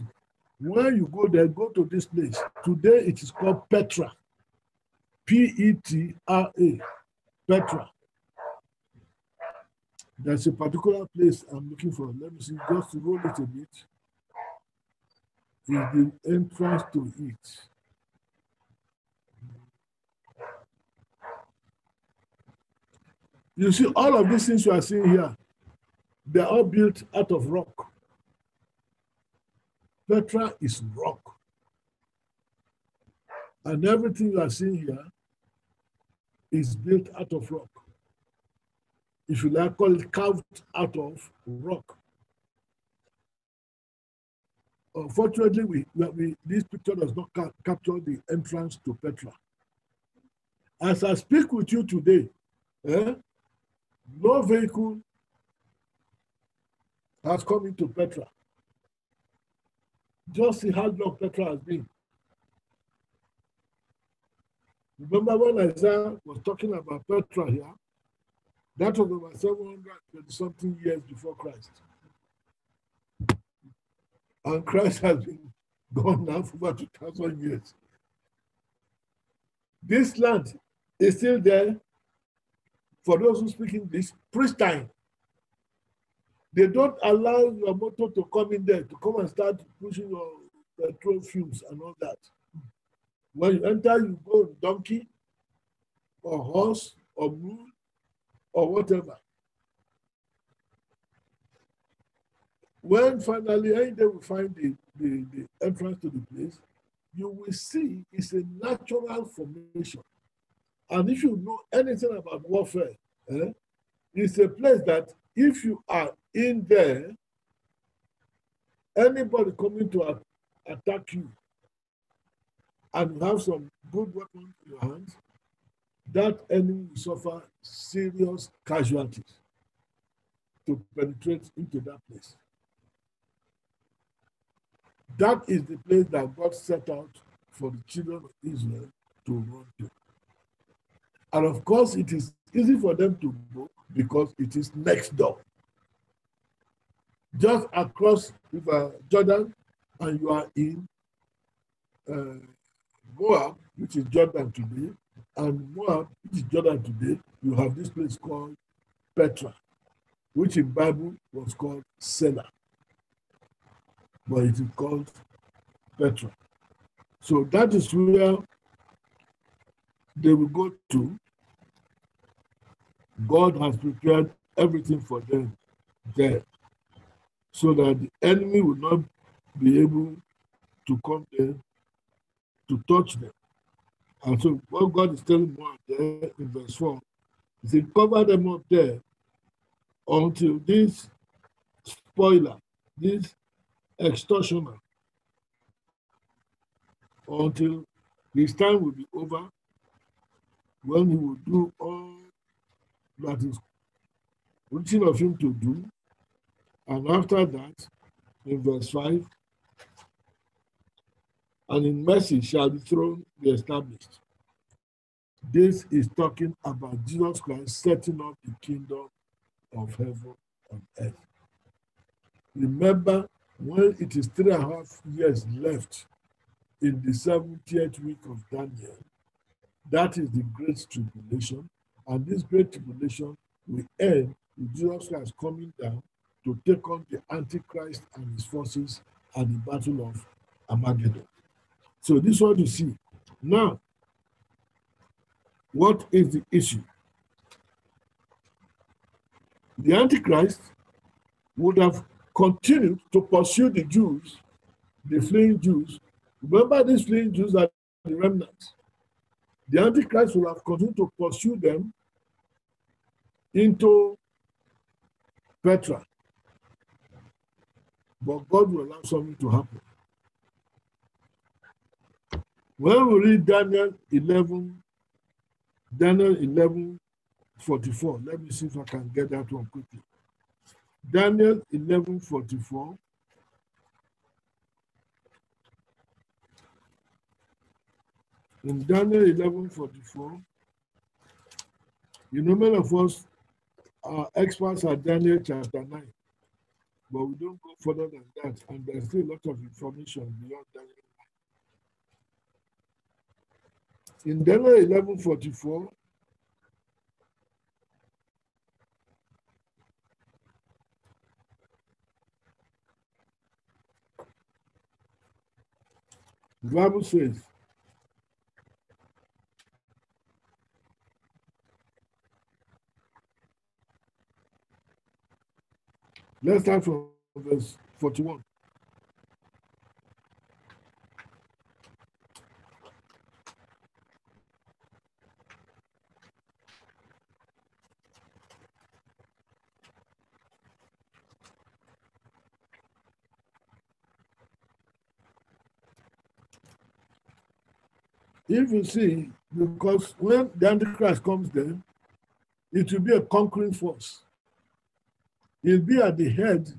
when you go there, go to this place. Today it is called Petra. P-E-T-R-A. Petra. There's a particular place I'm looking for. Let me see, just to roll it a bit. Is the entrance to it. You see, all of these things you are seeing here, they're all built out of rock. Petra is rock. And everything you are seeing here is built out of rock. If you like, call it carved out of rock. Unfortunately, we, we, this picture does not ca capture the entrance to Petra. As I speak with you today, eh, no vehicle has come into Petra. Just see how long Petra has been. Remember when Isaiah was talking about Petra here? That was over 720 something years before Christ. And Christ has been gone now for about 2,000 years. This land is still there for those who speak English, pristine. They don't allow your motor to come in there to come and start pushing your petrol fumes and all that. When you enter, you go on donkey or horse or mule or whatever. When finally, any day we find the, the, the entrance to the place, you will see it's a natural formation. And if you know anything about warfare, eh, it's a place that if you are in there, anybody coming to attack you and have some good weapon in your hands, that enemy will suffer serious casualties to penetrate into that place. That is the place that God set out for the children of Israel to run to. And of course, it is easy for them to go because it is next door. Just across River Jordan, and you are in uh, Moab, which is Jordan today, and Moab, which is Jordan today, you have this place called Petra, which in Bible was called Sela, but it is called Petra. So that is where they will go to. God has prepared everything for them there, so that the enemy will not be able to come there to touch them. And so what God is telling Moab there in verse 4, he cover them up there until this spoiler, this extortioner, until his time will be over, when he will do all that is written of him to do. And after that, in verse 5, and in mercy shall the throne be established. This is talking about Jesus Christ setting up the kingdom of heaven on earth. Remember, when it is three and a half years left in the 70th week of Daniel, that is the great tribulation. And this great tribulation will end with Jesus Christ coming down to take on the Antichrist and his forces at the Battle of Armageddon. So this is what you see. Now, what is the issue? The Antichrist would have continued to pursue the Jews, the fleeing Jews. Remember, these fleeing Jews are the remnants. The Antichrist will have continued to pursue them into Petra. But God will allow something to happen. When we read Daniel 11, Daniel 11, 44, let me see if I can get that one quickly. Daniel 11, 44. In Daniel 11, 44, you know, many of us are experts at Daniel chapter 9, but we don't go further than that, and there's still a lot of information beyond Daniel 9. In Daniel 11 44, the Bible says, let's start from verse 41. If you see, because when the Antichrist comes there, it will be a conquering force. He'll be at the head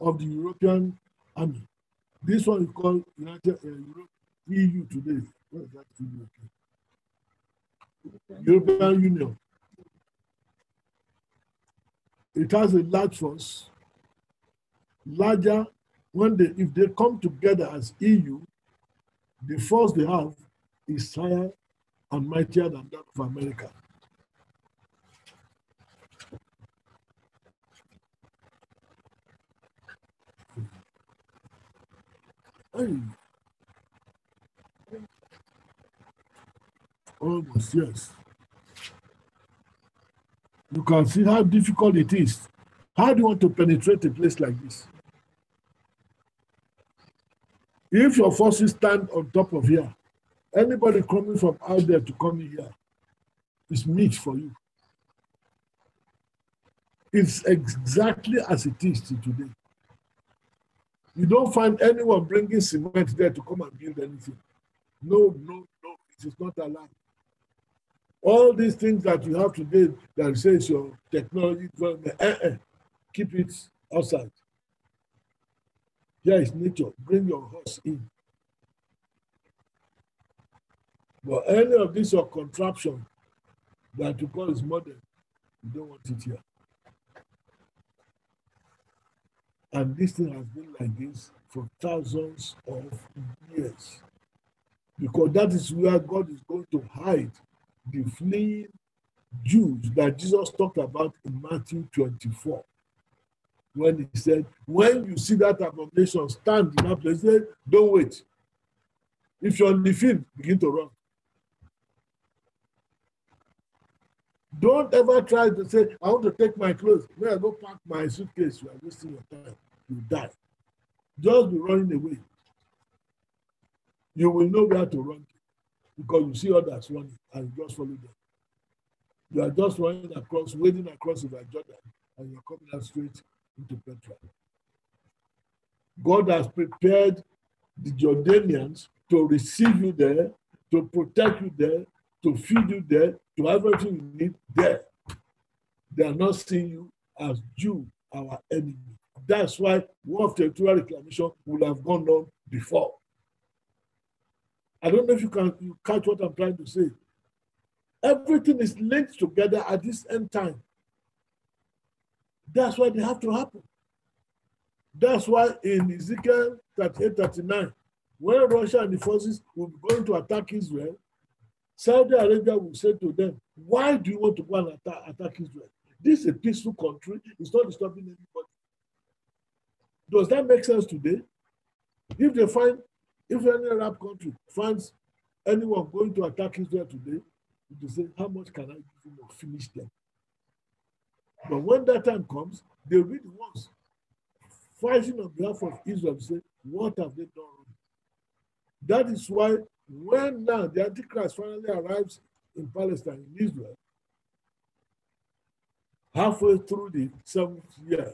of the European army. This one is called United uh, Europe, EU today. What is that EU? European Union. It has a large force, larger when they if they come together as EU, the force they have is higher and mightier than that of America. Hey. Almost, yes. You can see how difficult it is. How do you want to penetrate a place like this? If your forces stand on top of here, anybody coming from out there to come in here is meat for you. It's exactly as it is today. You don't find anyone bringing cement there to come and build anything. No, no, no, it is not allowed. All these things that you have today that says your technology development, eh, eh, keep it outside. Here is nature. Bring your horse in. But any of this your contraption that you call is modern, you don't want it here. And this thing has been like this for thousands of years. Because that is where God is going to hide the fleeing Jews that Jesus talked about in Matthew 24. When he said, When you see that abomination stand in that place, don't wait. If you're on the field, begin to run. Don't ever try to say, I want to take my clothes. I go pack my suitcase? You are wasting your time. You die. Just be running away. You will know where to run because you see others running and you just follow them. You are just running across, wading across the Jordan, and you're coming out straight into Petra. God has prepared the Jordanians to receive you there, to protect you there, to feed you there, to have everything you need there. They are not seeing you as Jew, our enemy. That's why war of territorial reclamation would have gone on before. I don't know if you can you catch what I'm trying to say. Everything is linked together at this end time. That's why they have to happen. That's why in Ezekiel 38 39, when Russia and the forces will be going to attack Israel, Saudi Arabia will say to them, Why do you want to go and attack, attack Israel? This is a peaceful country, it's not disturbing anybody. Does that make sense today? If they find, if any Arab country finds anyone going to attack Israel today, they say, How much can I give you to finish them? But when that time comes, they'll be the ones fighting on behalf of Israel say, What have they done? That is why when now the Antichrist finally arrives in Palestine, in Israel, halfway through the seventh year,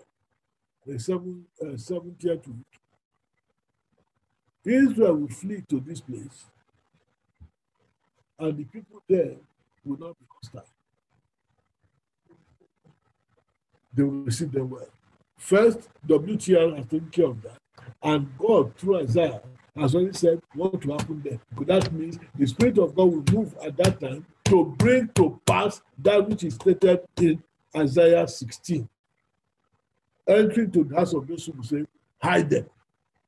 the seventh, uh, seventh year to Israel will flee to this place, and the people there will not be hostile. They will receive them well. First, WTR has taken care of that, and God, through Isaiah, has already said what will happen there. Because that means the Spirit of God will move at that time to bring to pass that which is stated in Isaiah 16. Entering to the house of those who say, hide them.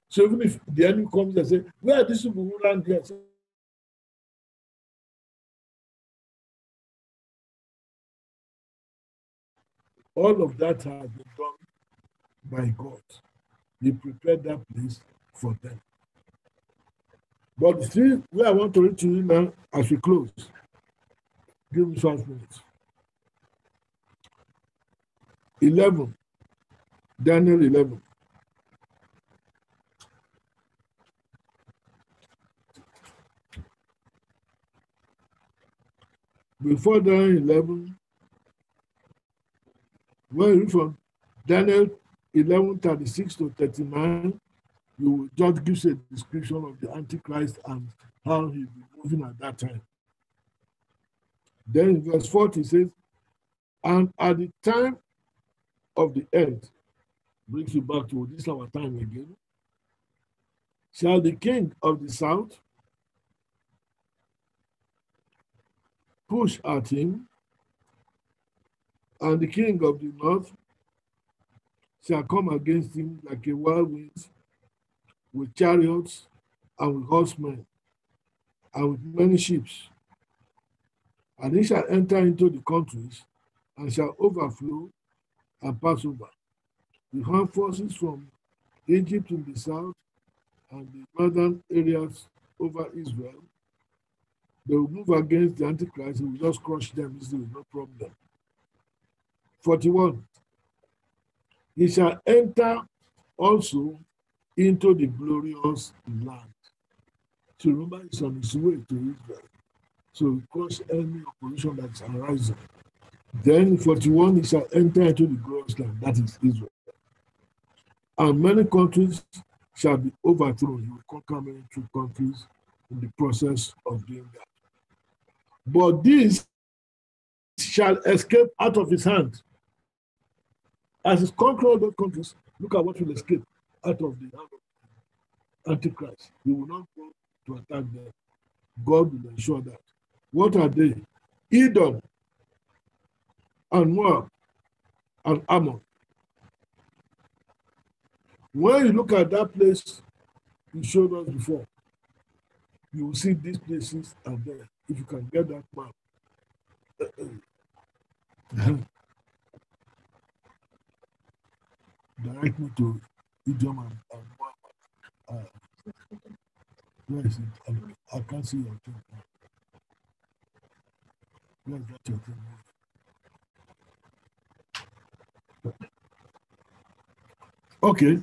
So even if the enemy comes and say, where are these people who ran here? All of that has been done by God. He prepared that place for them. But thing where I want to read to you now as we close, give me five minutes. 11, Daniel 11. Before Daniel 11, when you from Daniel 11, 36 to 39, you just gives a description of the Antichrist and how he's moving at that time. Then in verse 40 says, and at the time of the end, brings you back to this our time again, shall the king of the south push at him, and the king of the north shall come against him like a wild wind with chariots and with horsemen and with many ships. And he shall enter into the countries and shall overflow and pass over. The armed forces from Egypt in the south and the northern areas over Israel, they will move against the Antichrist, he will just crush them easily, no problem. 41. He shall enter also into the glorious land. So remember, he's on his way to Israel. So cause any opposition that's arising. Then 41, he shall enter into the glorious land, that is Israel. And many countries shall be overthrown. He will conquer many two countries in the process of doing that. But this shall escape out of his hand. As he's all those countries, look at what will escape out of the hand of Antichrist. He will not go to attack them. God will ensure that. What are they? Edom and Moab and Ammon. When you look at that place you showed us before, you will see these places are there. If you can get that map. *coughs* Direct me to And, and Uh, where is it? I, I can't see your thing. Where's that your thing? Okay,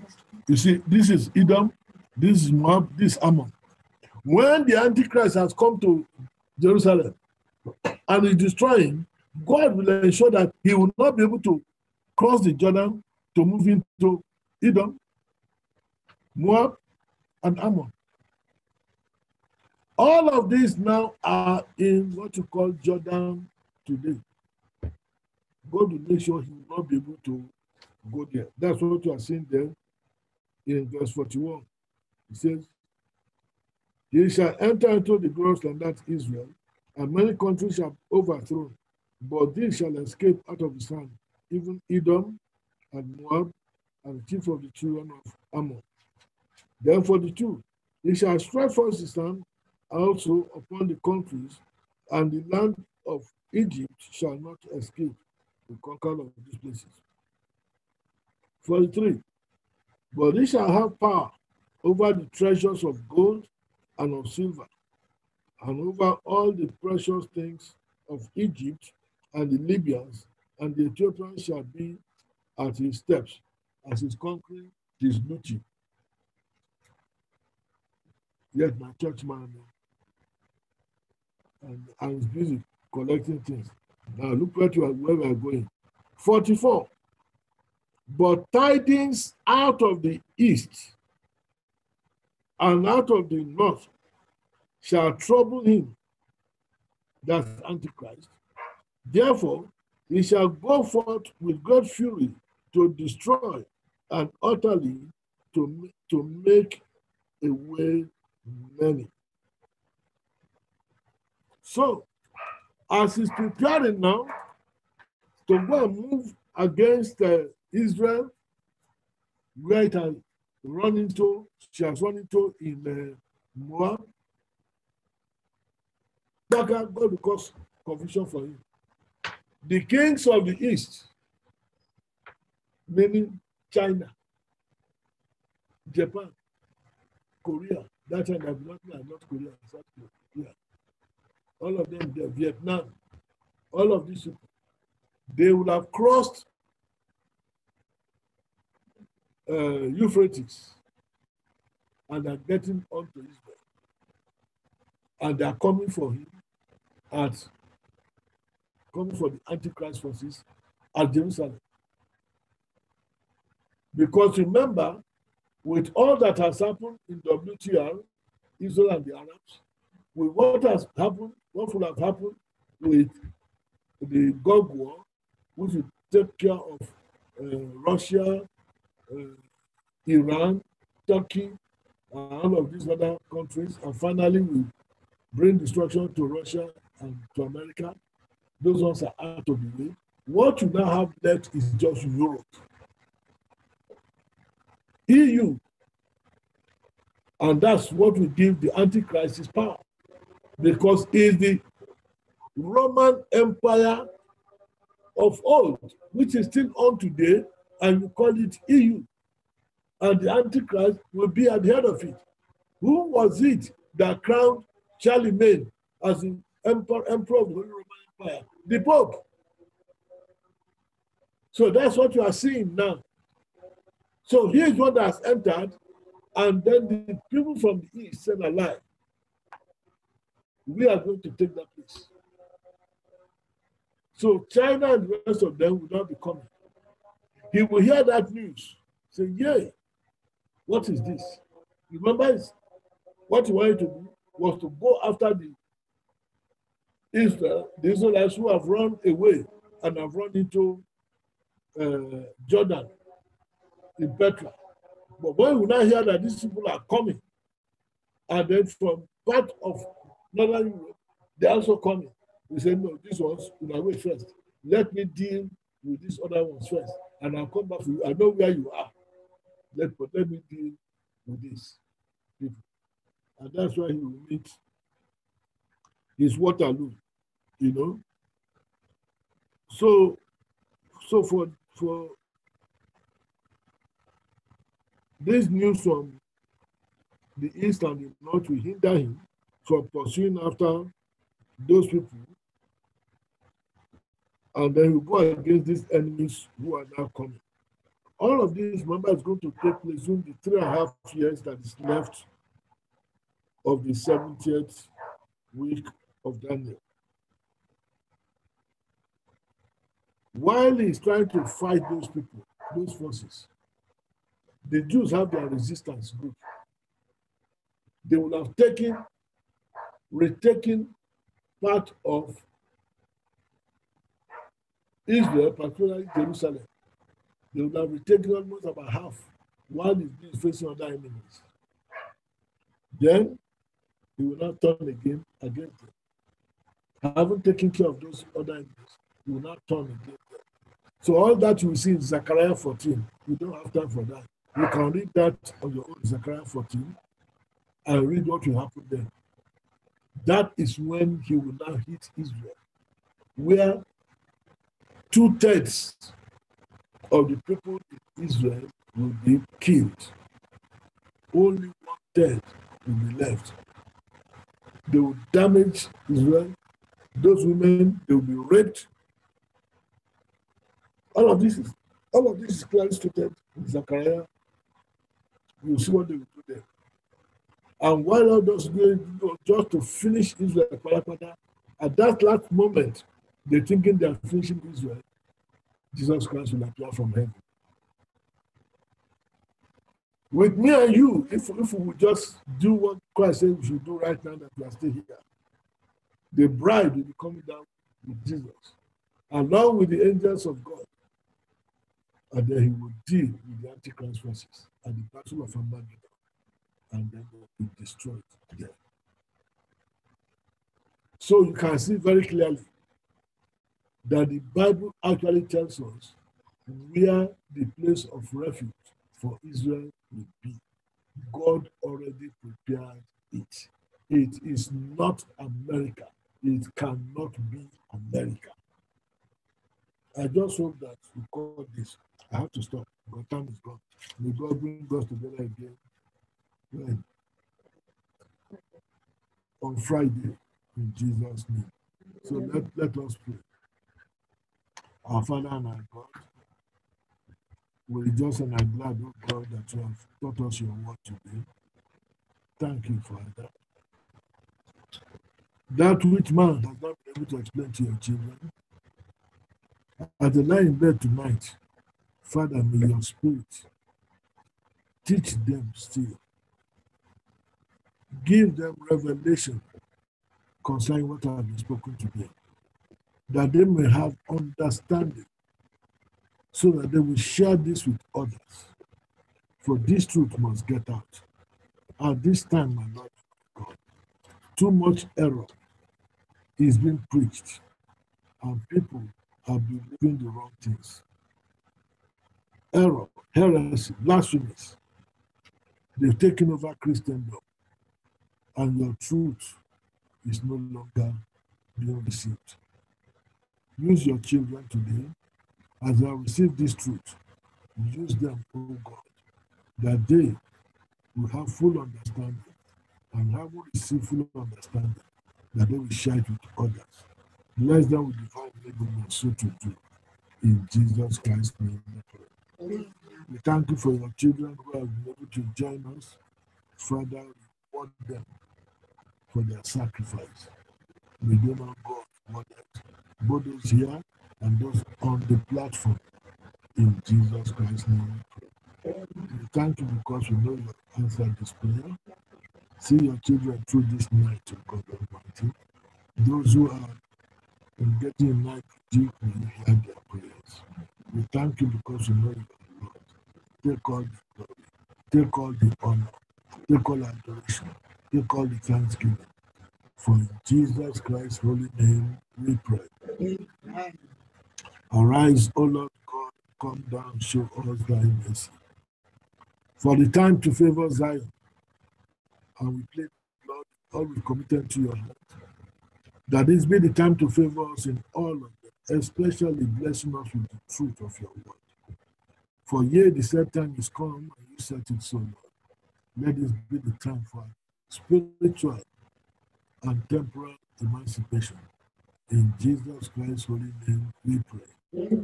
you see, this is Edom, this is Moab, this is Ammon. When the Antichrist has come to Jerusalem and is destroying, God will ensure that he will not be able to cross the Jordan to move into Edom, Moab, and Ammon. All of these now are in what you call Jordan today. God will make sure he will not be able to go there. That's what you are seeing there in verse 41. He says, He shall enter into the glorious land, that Israel, and many countries shall be overthrown, but this shall escape out of his hand, even Edom and Moab, and the chief of the children of Ammon. Then for the two, he shall forth his hand also upon the countries, and the land of Egypt shall not escape the conqueror of these places. 43. But he shall have power over the treasures of gold and of silver, and over all the precious things of Egypt, and the Libyans, and the Ethiopians shall be at his steps, as his conquering his looting. Yet my church man and, and is busy collecting things. Now look where, you are, where we are going. 44. But tidings out of the east and out of the north shall trouble him. That's Antichrist. Therefore, he shall go forth with great fury to destroy and utterly to, to make away many. So, as he's preparing now to go and move against uh, Israel, where it has run into, she has run into in uh, Moab, God will cause confusion for him. The kings of the east, meaning China, Japan, Korea, that time not North Korea, South Korea, all of them there, Vietnam, all of these people, they will have crossed uh, Euphrates and are getting onto Israel. And they are coming for him at coming for the Antichrist forces at Jerusalem. Because remember, with all that has happened in WTR, Israel and the Arabs, with what has happened, what would have happened with the Gog War, which will take care of uh, Russia, uh, Iran, Turkey, and all of these other countries, and finally we bring destruction to Russia and to America. Those ones are out of the way. What you now have left is just Europe. EU. And that's what will give the Antichrist his power. Because is the Roman Empire of old, which is still on today, and you call it EU. And the Antichrist will be at the head of it. Who was it that crowned Charlemagne as the emperor, emperor of the Holy Roman Empire? The Pope. So that's what you are seeing now. So here's one that has entered, And then the people from the east said, alive, we are going to take that place. So China and the rest of them will not be coming. He will hear that news, say, Yay, what is this? Remember, what he wanted to do was to go after the Israel, the Israelites who have run away and have run into uh, Jordan in Petra. But when we now hear that these people are coming, and then from part of Northern Europe, they're also coming. We say, no, these ones will wait first. Let me deal with these other ones first, and I'll come back for you. I know where you are. Let, but let me deal with these people. And that's why he will meet his Waterloo, you know. So, so for for this news from the east and the north will hinder him from pursuing after those people. And then he'll go against these enemies who are now coming. All of this, remember, is going to take place in the three and a half years that is left of the 70th week of Daniel. While he's trying to fight those people, those forces, the Jews have their resistance group. They will have taken, retaken part of Israel, particularly Jerusalem. They would have retaken almost about half while he's being facing other enemies. Then he will not turn again against them. Having taken care of those other enemies, he will not turn them. So all that you see in Zechariah 14, you don't have time for that. You can read that on your own, Zechariah 14, and read what will happen there. That is when he will now hit Israel, where two thirds of the people in Israel will be killed. Only one third will be left. They will damage Israel. Those women, they will be raped. All of this is all of this is clearly stated in Zechariah. You see what they will do there. And while all those doing just to finish Israel, at that last moment, they're thinking they're finishing Israel. Jesus Christ will appear from heaven. With me and you, if, if we would just do what Christ said we should do right now that we are still here, the bride will be coming down with Jesus, along with the angels of God. And then he will deal with the Antichrist forces at the Battle of Armageddon, and then will be destroyed there. So you can see very clearly that the Bible actually tells us where the place of refuge for Israel will be. God already prepared it. It is not America. It cannot be America. I just hope that we call this. I have to stop because time is gone. May God bring us together again on Friday in Jesus' name. So let, let us pray. Our Father and our God, we rejoice and are glad, oh God, that you have taught us your word today. Thank you, Father. That which man has not been able to explain to your children, as they lie in bed tonight, Father, may your spirit teach them still. Give them revelation concerning what has been spoken to them, that they may have understanding so that they will share this with others. For this truth must get out. At this time, my Lord God, too much error is being preached, and people are believing the wrong things. Error, heresy, blasphemies, they've taken over Christendom, and your truth is no longer being received. Use your children today as they receive this truth. Use them, oh God, that they will have full understanding and having received full understanding, that they will share it with others. Bless them with divine enablement so to do. In Jesus Christ's name, we thank you for your children who have been able to join us Father, reward them for their sacrifice. They not go unrewarded. Both those here and those on the platform. In Jesus Christ's name, we thank you because we know you have answered this prayer. See your children through this night, O God Almighty. Those who are in getting night deep, hear their prayers. We thank you because we know you are Lord. Take all the glory, take all the honor, take all adoration, take all the thanksgiving. For in Jesus Christ's holy name we pray. Amen. Arise, O Lord God, come down, show us thy mercy. For the time to favor Zion, and we plead, Lord, all we committed to your hand. That this be the time to favor us in all of especially blessing us with the truth of your word. For yea, the set time is come, and you set it so, Lord. Let this be the time for spiritual and temporal emancipation. In Jesus Christ's holy name we pray.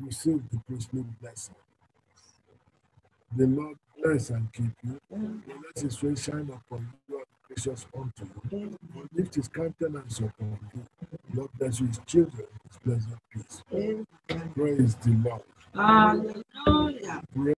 Receive the priestly blessing. The Lord bless and keep you. Let his face shine upon you gracious unto you. Lift his countenance upon you. Lord bless you, his children, his blessed peace. Praise the Lord. Hallelujah.